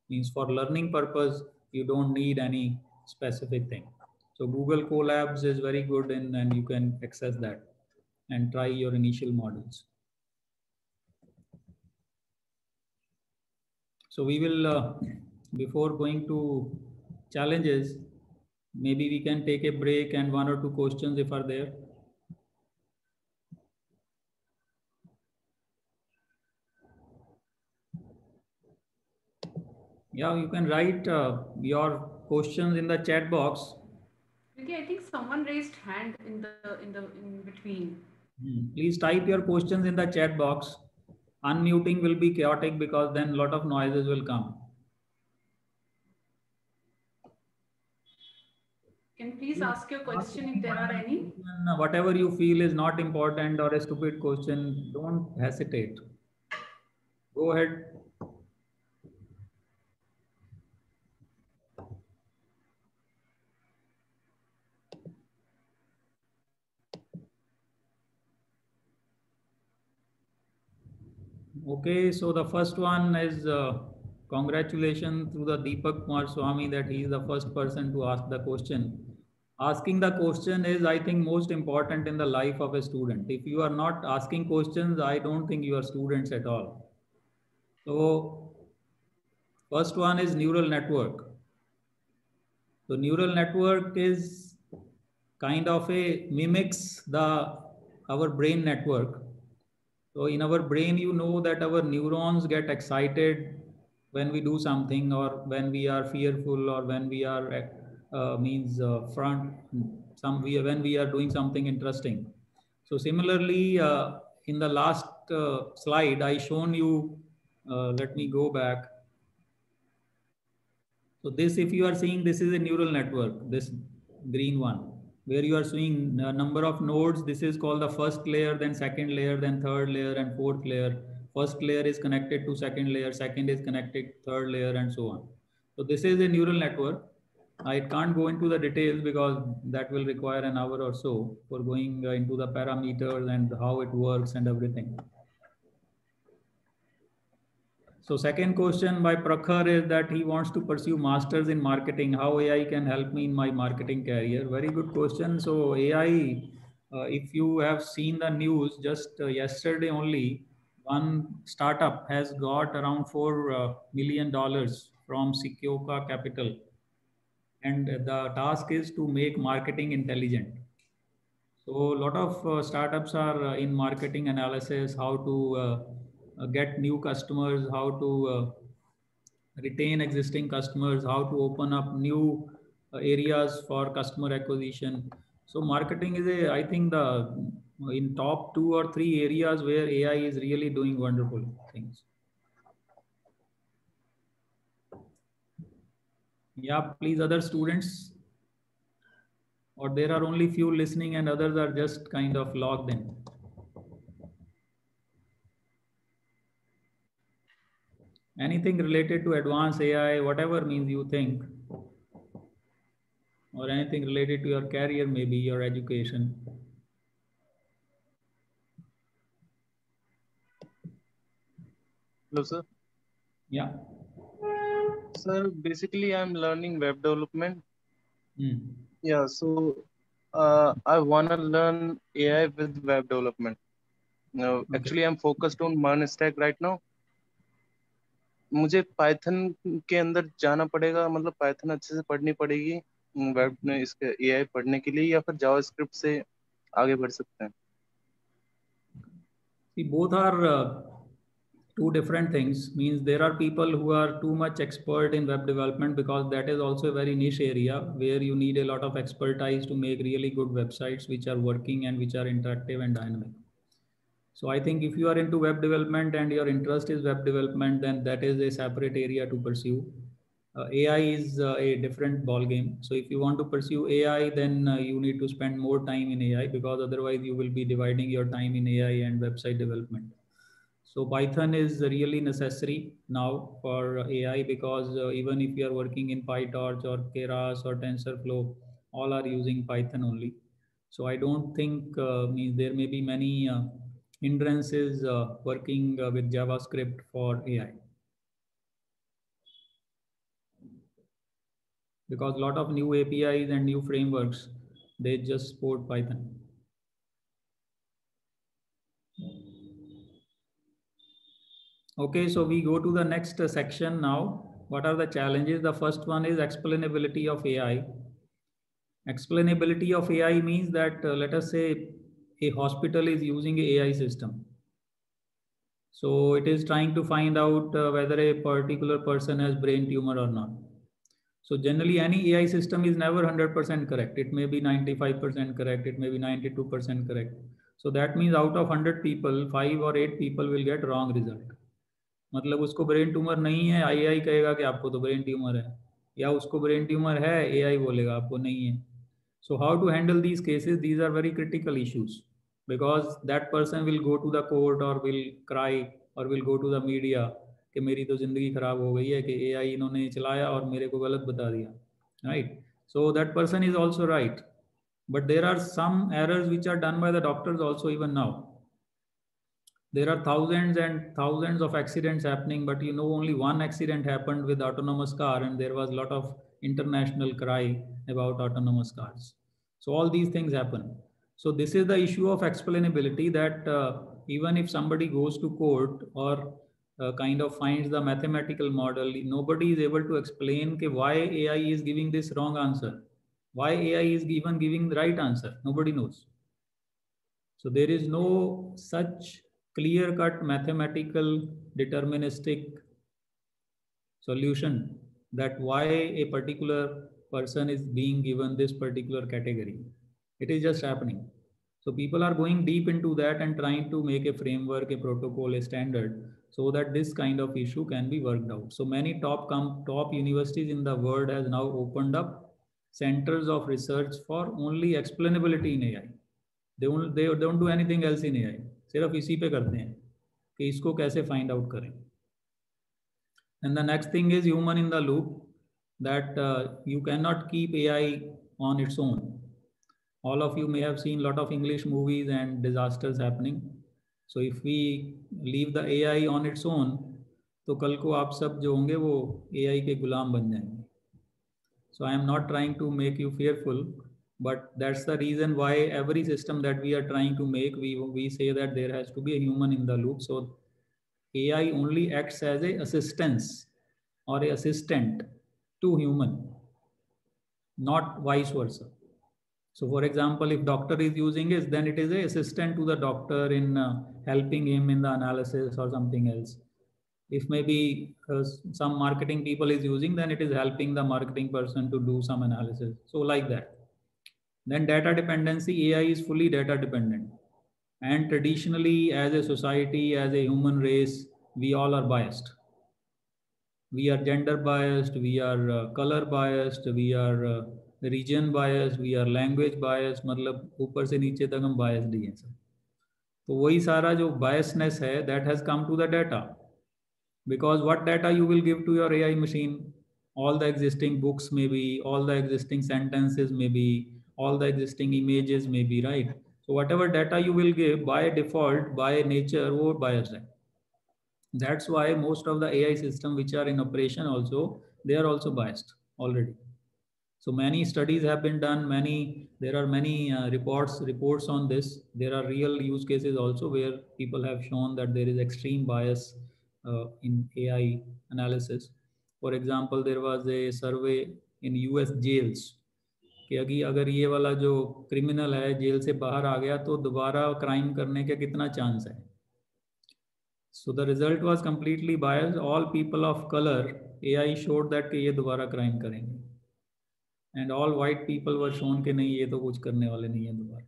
means for learning purpose, you don't need any specific thing. So Google Colabs is very good in, and you can access that and try your initial models. So we will, uh, before going to challenges, maybe we can take a break and one or two questions if are there. Yeah, you can write uh, your questions in the chat box. Okay, I think someone raised hand in the in the in between. Hmm. Please type your questions in the chat box. Unmuting will be chaotic because then a lot of noises will come. Can please ask your question if there are any? Whatever you feel is not important or a stupid question, don't hesitate. Go ahead. Okay, so the first one is uh, congratulations to the Deepak Kumar Swami that he is the first person to ask the question. Asking the question is i think most important in the life of a student. If you are not asking questions i don't think you are students at all. So first one is neural network. So neural network is kind of a mimics the our brain network so in our brain you know that our neurons get excited when we do something or when we are fearful or when we are uh, means uh, front some we when we are doing something interesting. So similarly uh, in the last slide i shown you let me go back. So this if you are seeing this is a neural network this green one where you are seeing a number of nodes this is called the first layer then second layer then third layer and fourth layer. First layer is connected to second layer second is connected third layer and so on. So this is a neural network. I can't go into the details because that will require an hour or so for going uh, into the parameters and how it works and everything. So second question by Prakhar is that he wants to pursue masters in marketing. How AI can help me in my marketing career? Very good question. So AI, uh, if you have seen the news just uh, yesterday only, one startup has got around four uh, million dollars from Sequoia Capital and the task is to make marketing intelligent. So a lot of uh, startups are uh, in marketing analysis, how to uh, get new customers, how to uh, retain existing customers, how to open up new uh, areas for customer acquisition. So marketing is a, I think the in top two or three areas where AI is really doing wonderful things. Yeah, please, other students. Or there are only few listening and others are just kind of logged in. Anything related to advanced AI, whatever means you think, or anything related to your career, maybe your education. Hello, sir. Yeah. Sir, basically, I'm learning web development. Mm. Yeah, so uh, I want to learn AI with web development. Uh, actually, I'm focused on MERN stack right now. मुझे Python के अंदर जाना पड़ेगा मतलब Python अच्छे से पढ़नी पड़ेगी वेब इसके एआई पढ़ने के लिए या फिर जावास्क्रिप्ट से आगे बढ़ सकते हैं। See both are two different things means there are people who are too much expert in web development because that is also a very niche area where you need a lot of expertise to make really good websites which are working and which are interactive and dynamic So I think if you are into web development and your interest is web development, then that is a separate area to pursue. Uh, AI is uh, a different ball game. So if you want to pursue AI, then uh, you need to spend more time in AI because otherwise you will be dividing your time in AI and website development. So Python is really necessary now for AI because uh, even if you are working in PyTorch or Keras or TensorFlow, all are using Python only. So I don't think uh, means there may be many uh, hindrances working with JavaScript for AI. because a lot of new APIs and new frameworks, they just support Python. Okay, so we go to the next section now. What are the challenges? The first one is explainability of AI. Explainability of AI means that, uh, let us say, a hospital is using a AI system. So it is trying to find out uh, whether a particular person has brain tumor or not. So generally any AI system is never 100% correct. It may be 95% correct. It may be 92% correct. So that means out of 100 people, five or eight people will get wrong result. मतलब उसको brain tumour नहीं है आई कहेगा कि आपको तो brain tumour है या उसको ब्रेन ट्यूमर है ए बोलेगा आपको नहीं है so how to handle these cases these are very critical issues because that person will go to the court और विल क्राई और will go to the media कि मेरी तो ज़िंदगी ख़राब हो गई है कि ए आई इन्होंने चलाया और मेरे को गलत बता दिया right so that person is also right but there are some errors which are done by the doctors also even now there are thousands and thousands of accidents happening but you know only one accident happened with autonomous car and there was a lot of international cry about autonomous cars so all these things happen so this is the issue of explainability that uh, even if somebody goes to court or uh, kind of finds the mathematical model, nobody is able to explain why AI is giving this wrong answer. Why AI is even giving the right answer. Nobody knows. So there is no such clear-cut mathematical deterministic solution that why a particular person is being given this particular category. It is just happening. So people are going deep into that and trying to make a framework, a protocol, a standard so that this kind of issue can be worked out. So many top top universities in the world has now opened up centers of research for only explainability in AI. They don't, they don't do anything else in AI. सिर्फ इसी पे करते हैं कि इसको कैसे find out करें. And the next thing is human in the loop that uh, you cannot keep AI on its own. All of you may have seen a lot of English movies and disasters happening. So if we leave the A I on its own तो कल को आप सब जो होंगे वो ए आई के गुलाम बन जाएंगे सो I am not trying to make you fearful but that's the reason why every system that we are trying to make we we say that there has to be a human in the loop so ai only acts as a assistance or a assistant to human not vice versa so for example, if doctor is using it, then it is a assistant to the doctor in uh, helping him in the analysis or something else. If maybe uh, some marketing people is using, then it is helping the marketing person to do some analysis. So like that. Then data dependency, AI is fully data dependent. And traditionally as a society, as a human race, we all are biased. We are gender biased, we are uh, color biased, we are uh, reason bias we are language बायस मतलब ऊपर से नीचे तक हम बायस ही हैं sir तो वही सारा जो बायसनेस है that has come to the data because what data you will give to your AI machine, all the existing books maybe, all the existing sentences maybe, all the existing images maybe, right? So whatever data you will give by default, by nature, or biased. That's why most of the AI system which are in operation also, they are also biased already. So many studies have been done. Many there are many uh, reports reports on this. There are real use cases also where people have shown that there is extreme bias uh, in AI analysis. For example, there was a survey in US jails कि अभी अगर ये वाला जो criminal है jail से बाहर आ गया तो दोबारा क्राइम करने का कितना चांस है so the result was completely bias all people of colour AI showed that कि ये दोबारा क्राइम करेंगे and all white people were shown के नहीं ये तो कुछ करने वाले नहीं है दोबारा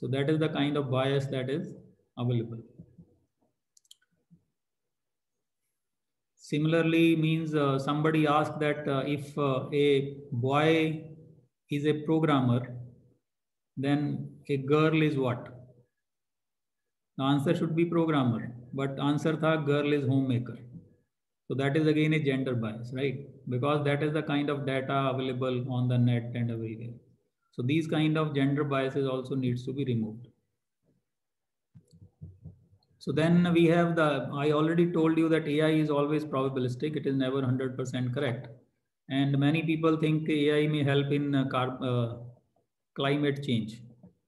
so that is the kind of bias that is available Similarly, means uh, somebody asked that uh, if uh, a boy is a programmer, then a girl is what? The answer should be programmer, but answer tha girl is homemaker. So that is again a gender bias, right? Because that is the kind of data available on the net and everywhere. So these kind of gender biases also needs to be removed. So then we have the, I already told you that AI is always probabilistic. It is never 100% correct. And many people think AI may help in uh, uh, climate change.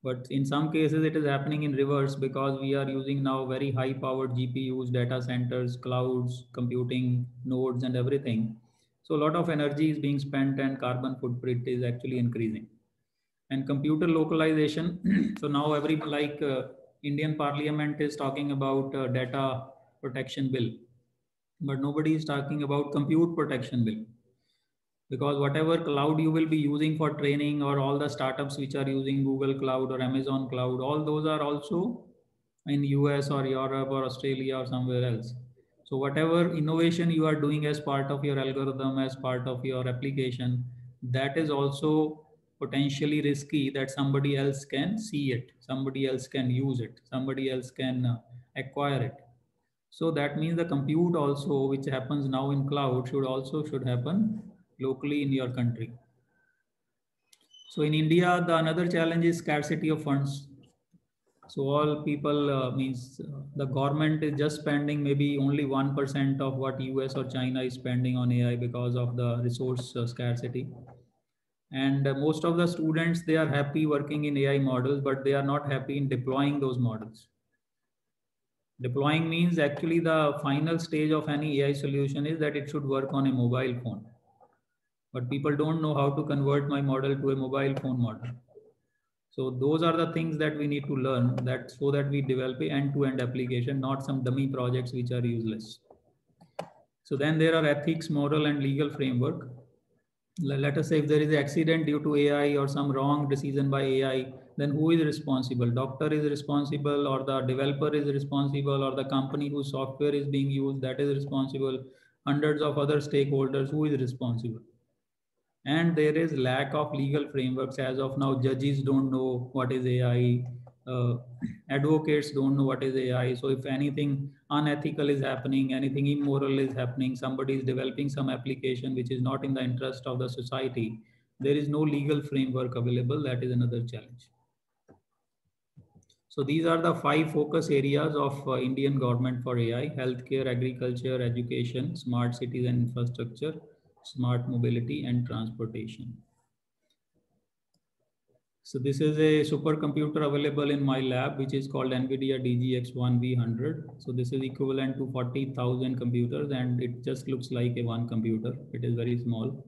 But in some cases, it is happening in reverse because we are using now very high powered GPUs, data centers, clouds, computing nodes, and everything. So a lot of energy is being spent and carbon footprint is actually increasing. And computer localization. [CLEARS THROAT] so now every like uh, Indian Parliament is talking about uh, data protection bill, but nobody is talking about compute protection bill. Because whatever cloud you will be using for training or all the startups which are using Google Cloud or Amazon Cloud, all those are also in US or Europe or Australia or somewhere else. So whatever innovation you are doing as part of your algorithm, as part of your application, that is also potentially risky that somebody else can see it, somebody else can use it, somebody else can uh, acquire it. So that means the compute also, which happens now in cloud, should also should happen locally in your country. So in India, the another challenge is scarcity of funds. So all people uh, means uh, the government is just spending maybe only 1% of what US or China is spending on AI because of the resource uh, scarcity and uh, most of the students they are happy working in ai models but they are not happy in deploying those models deploying means actually the final stage of any ai solution is that it should work on a mobile phone but people don't know how to convert my model to a mobile phone model so those are the things that we need to learn that so that we develop a end-to-end application not some dummy projects which are useless so then there are ethics moral and legal framework let us say if there is an accident due to AI or some wrong decision by AI, then who is responsible? Doctor is responsible or the developer is responsible or the company whose software is being used, that is responsible. Hundreds of other stakeholders, who is responsible? And there is lack of legal frameworks as of now. Judges don't know what is AI uh, advocates don't know what is AI. So if anything unethical is happening, anything immoral is happening, somebody is developing some application which is not in the interest of the society, there is no legal framework available. That is another challenge. So these are the five focus areas of uh, Indian government for AI, healthcare, agriculture, education, smart cities and infrastructure, smart mobility and transportation. So this is a supercomputer available in my lab, which is called NVIDIA DGX1V100. So this is equivalent to 40,000 computers and it just looks like a one computer. It is very small.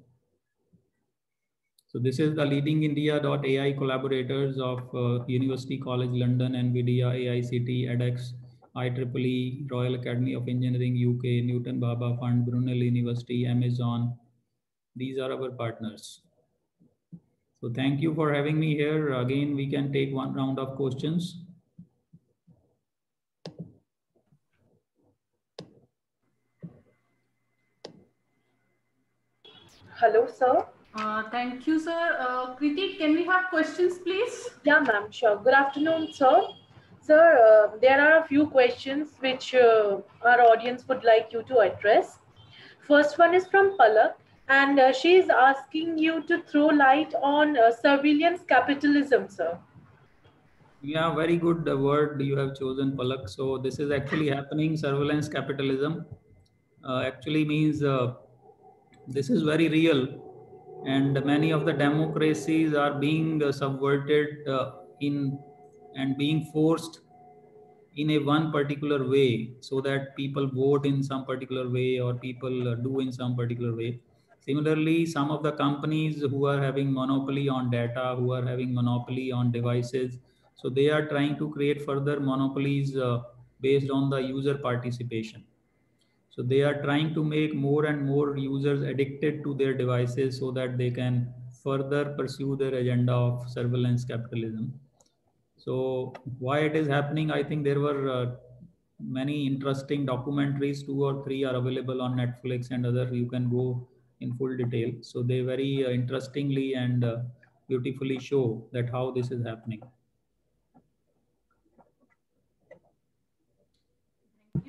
So this is the leading India.ai collaborators of uh, University College London, NVIDIA, AICT, edX, IEEE, Royal Academy of Engineering, UK, Newton Bhabha Fund, Brunel University, Amazon. These are our partners. So thank you for having me here. Again, we can take one round of questions. Hello, sir. Uh, thank you, sir. Uh, Kriti, can we have questions, please? Yeah, ma'am, sure. Good afternoon, sir. Sir, uh, there are a few questions which uh, our audience would like you to address. First one is from Palak and uh, she is asking you to throw light on uh, surveillance capitalism, sir. Yeah, very good word you have chosen, Palak. So this is actually happening. Surveillance capitalism uh, actually means uh, this is very real. and many of the democracies are being uh, subverted uh, in and being forced in a one particular way so that people vote in some particular way or people uh, do in some particular way similarly some of the companies who are having monopoly on data who are having monopoly on devices so they are trying to create further monopolies uh, based on the user participation. So they are trying to make more and more users addicted to their devices so that they can further pursue their agenda of surveillance capitalism. So why it is happening, I think there were uh, many interesting documentaries, two or three are available on Netflix and other, you can go in full detail. So they very uh, interestingly and uh, beautifully show that how this is happening.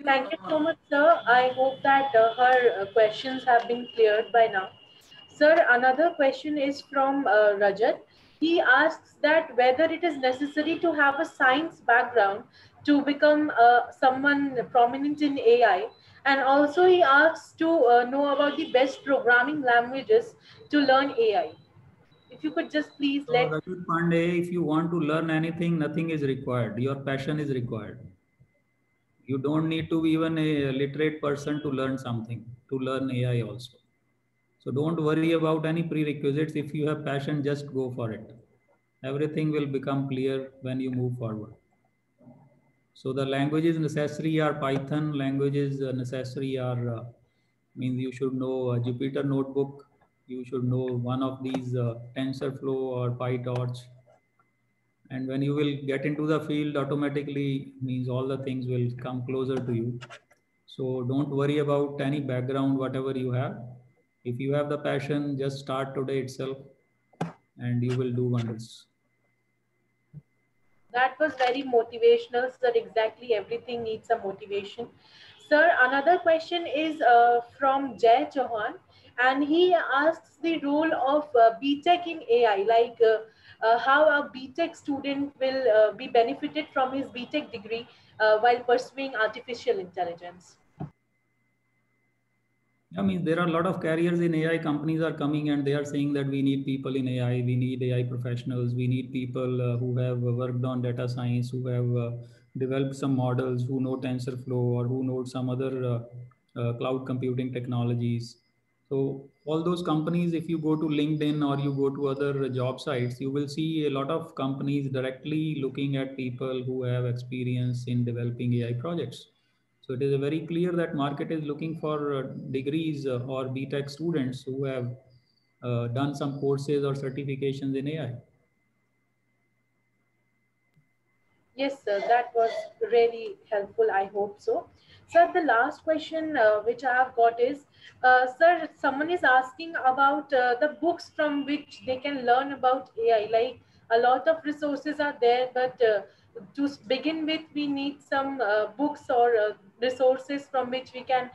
Thank you so much, sir. I hope that uh, her uh, questions have been cleared by now. Sir, another question is from uh, Rajat. He asks that whether it is necessary to have a science background to become uh, someone prominent in AI. And also he asks to uh, know about the best programming languages to learn AI. If you could just please let... Rajat Pandey, if you want to learn anything, nothing is required. Your passion is required you don't need to be even a literate person to learn something to learn ai also so don't worry about any prerequisites if you have passion just go for it everything will become clear when you move forward so the languages necessary are python languages necessary are uh, means you should know jupyter notebook you should know one of these uh, tensorflow or pytorch. And when you will get into the field automatically means all the things will come closer to you. So don't worry about any background whatever you have. If you have the passion just start today itself and you will do wonders that was very motivational sir exactly everything needs a motivation sir another question is uh, from jay chauhan and he asks the role of uh, btech in ai like uh, uh, how a BTech student will uh, be benefited from his BTech degree uh, while pursuing artificial intelligence. I mean, there are a lot of carriers in AI. Companies are coming and they are saying that we need people in AI. We need AI professionals. We need people uh, who have worked on data science, who have uh, developed some models, who know TensorFlow or who know some other uh, cloud computing technologies. So all those companies, if you go to LinkedIn or you go to other job sites, you will see a lot of companies directly looking at people who have experience in developing AI projects. So it is very clear that market is looking for uh, degrees uh, or BTech students who have uh, done some courses or certifications in AI. Yes, sir, that was really helpful. I hope so. Sir, the last question uh, which I have got is, uh, sir, someone is asking about uh, the books from which they can learn about AI. Like a lot of resources are there, but to begin with, we need some books or resources from which we can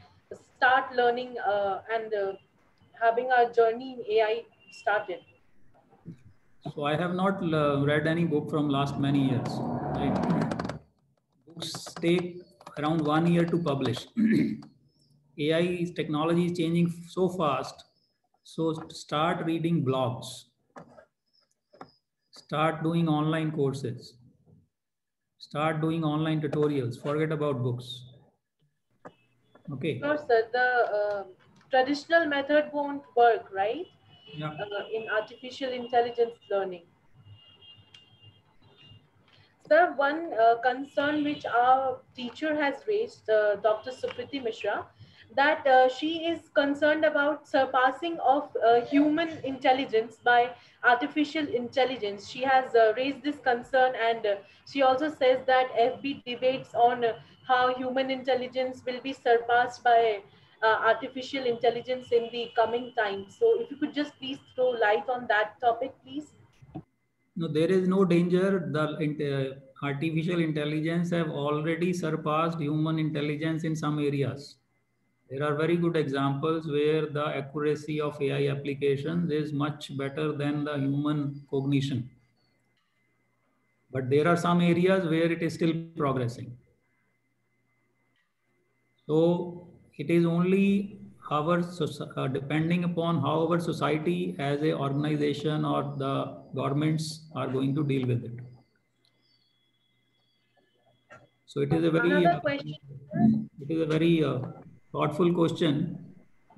start learning uh, and uh, having our journey in AI started. So I have not uh, read any book from last many years. Books take around one year to publish. [CLEARS THROAT] AI technology is changing so fast. So start reading blogs. Start doing online courses. Start doing online tutorials. Forget about books. Okay. Sure, sir. The uh, traditional method won't work, right? Yeah. Uh, in artificial intelligence learning. Sir, one uh, concern which our teacher has raised, uh, Dr. Supriti Mishra, that uh, she is concerned about surpassing of uh, human intelligence by artificial intelligence. She has uh, raised this concern and uh, she also says that FB debates on how human intelligence will be surpassed by artificial intelligence in the coming time. So if you could just please throw light on that topic, please. No, there is no danger. The uh, artificial intelligence have already surpassed human intelligence in some areas. There are very good examples where the accuracy of AI applications is much better than the human cognition. But there are some areas where it is still progressing. So it is only our uh, depending upon how our society as a organization or the governments are going to deal with it. So it is a very uh, it is a very uh, thoughtful question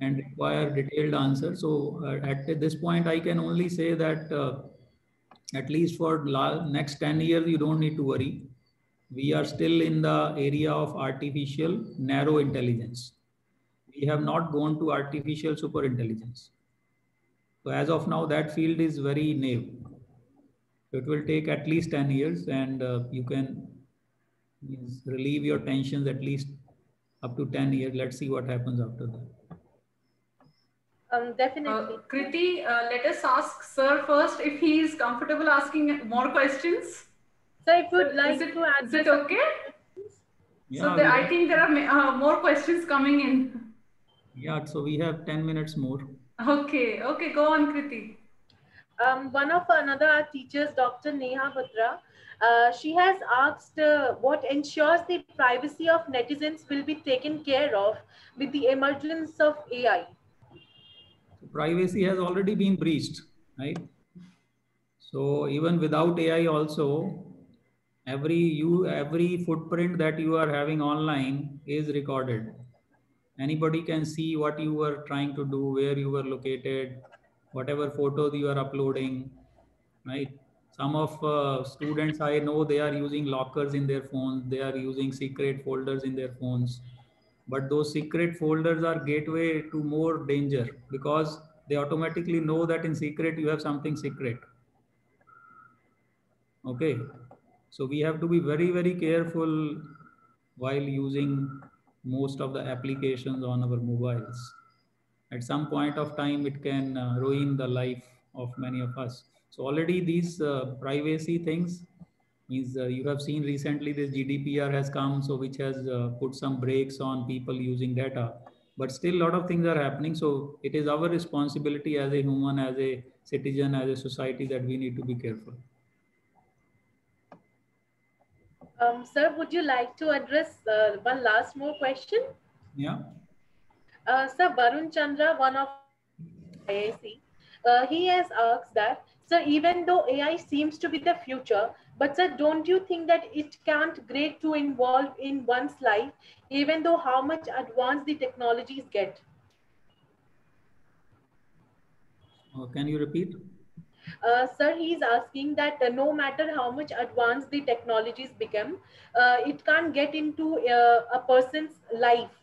and require detailed answer. So uh, at this point, I can only say that uh, at least for next 10 years, you don't need to worry. We are still in the area of artificial narrow intelligence. We have not gone to artificial super intelligence. So as of now, that field is very new. It will take at least 10 years and uh, you can relieve your tensions at least up to 10 years. Let's see what happens after that. Um, definitely. Uh, Kriti, uh, let us ask Sir first if he is comfortable asking more questions. So if would like is it, to answer. Is it okay? Yeah, so there, I think there are uh, more questions coming in. Yeah, so we have 10 minutes more. Okay, okay, go on, Kriti. Um, one of another teachers, Dr. Neha Batra, uh, she has asked uh, what ensures the privacy of netizens will be taken care of with the emergence of AI privacy has already been breached, right? So even without AI also, every you every footprint that you are having online is recorded. Anybody can see what you were trying to do, where you were located, whatever photos you are uploading, right? Some of uh, students I know they are using lockers in their phones, they are using secret folders in their phones. But those secret folders are gateway to more danger because they automatically know that in secret you have something secret. Okay? So we have to be very very careful while using most of the applications on our mobiles at some point of time it can uh, ruin the life of many of us so already these uh, privacy things means uh, you have seen recently this GDPR has come, so which has uh, put some brakes on people using data. But still, a lot of things are happening. So it is our responsibility as a human, as a citizen, as a society that we need to be careful. Um, sir, would you like to address uh, one last more question? Yeah. Uh, sir, Varun Chandra, one of IIC, uh, he has asked that, sir, even though AI seems to be the future, but sir, don't you think that it can't great to involve in one's life, even though how much advanced the technologies get? Oh, can you repeat? Uh, sir, he's asking that uh, no matter how much advanced the technologies become, uh, it can't get into uh, a person's life.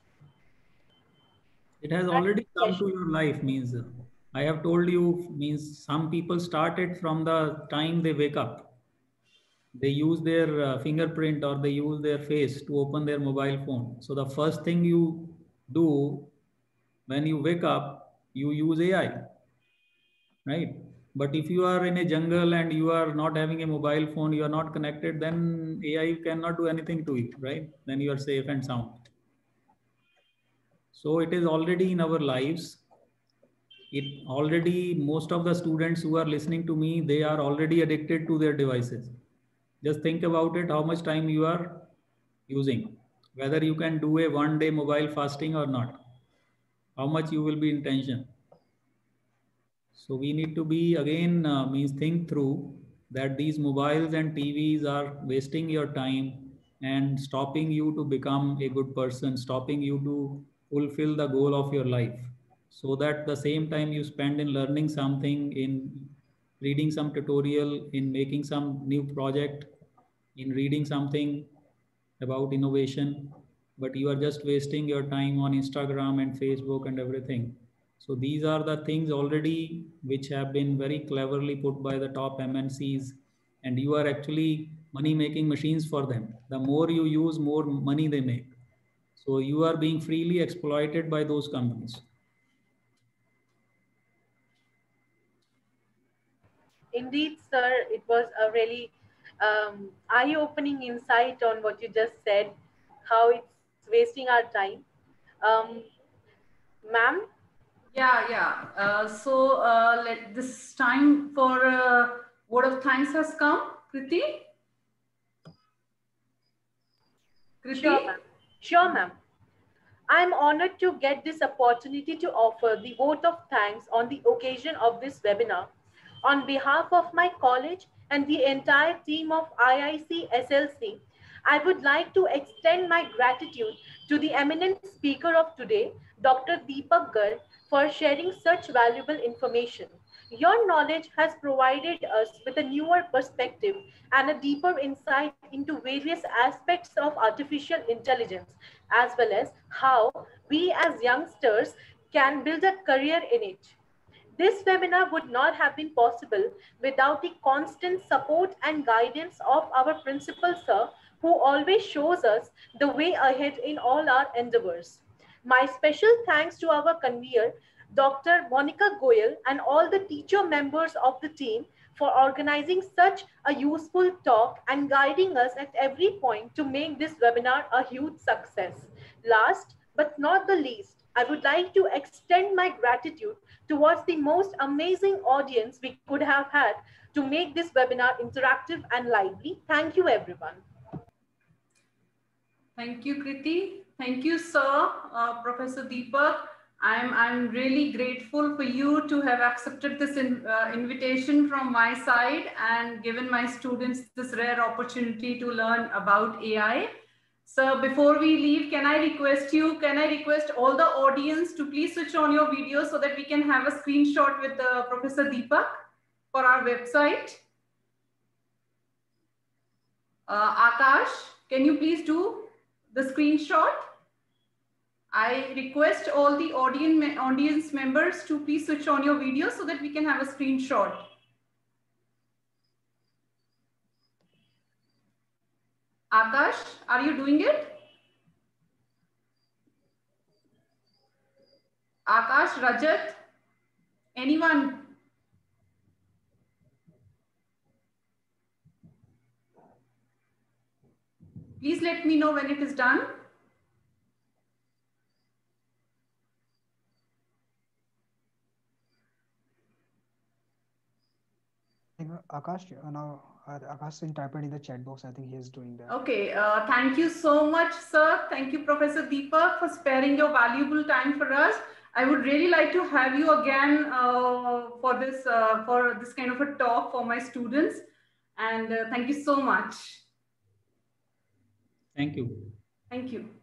It has already come to your life means I have told you means some people started from the time they wake up they use their uh, fingerprint or they use their face to open their mobile phone. So the first thing you do when you wake up, you use AI, right? But if you are in a jungle and you are not having a mobile phone, you are not connected, then AI cannot do anything to you, right? Then you are safe and sound. So it is already in our lives. It already, most of the students who are listening to me, they are already addicted to their devices just think about it, how much time you are using, whether you can do a one day mobile fasting or not, how much you will be in tension. So we need to be again uh, means think through that these mobiles and TVs are wasting your time and stopping you to become a good person, stopping you to fulfill the goal of your life. So that the same time you spend in learning something, in reading some tutorial, in making some new project, in reading something about innovation, but you are just wasting your time on Instagram and Facebook and everything. So these are the things already which have been very cleverly put by the top MNCs, and you are actually money making machines for them. The more you use, more money they make. So you are being freely exploited by those companies. Indeed, sir, it was a really um, eye-opening insight on what you just said, how it's wasting our time. Um, Ma'am? Yeah, yeah. Uh, so uh, let this time for uh, word of thanks has come. Kriti? Kriti? Sure, ma'am. Sure, ma'am. I am honored to get this opportunity to offer the vote of thanks on the occasion of this webinar. On behalf of my college and the entire team of IIC SLC, I would like to extend my gratitude to the eminent speaker of today, Dr. Deepak Garg, for sharing such valuable information. Your knowledge has provided us with a newer perspective and a deeper insight into various aspects of artificial intelligence, as well as how we as youngsters can build a career in it. This webinar would not have been possible without the constant support and guidance of our principal sir, who always shows us the way ahead in all our endeavors. My special thanks to our convener, Dr. Monica Goyal and all the teacher members of the team for organizing such a useful talk and guiding us at every point to make this webinar a huge success. Last but not the least, I would like to extend my gratitude towards the most amazing audience we could have had to make this webinar interactive and lively. Thank you, everyone. Thank you, Kriti. Thank you, sir, uh, Professor Deepak. I'm, I'm really grateful for you to have accepted this in, uh, invitation from my side and given my students this rare opportunity to learn about AI. So before we leave, can I request you, can I request all the audience to please switch on your video so that we can have a screenshot with uh, Professor Deepak for our website. Uh, Akash, can you please do the screenshot? I request all the audience, audience members to please switch on your video so that we can have a screenshot. Akash, are you doing it? Akash, Rajat, anyone? Please let me know when it is done. Akash, uh, now uh, Akash in typed in the chat box. I think he is doing that. Okay, uh, thank you so much, sir. Thank you, Professor Deepak, for sparing your valuable time for us. I would really like to have you again uh, for this uh, for this kind of a talk for my students. And uh, thank you so much. Thank you. Thank you.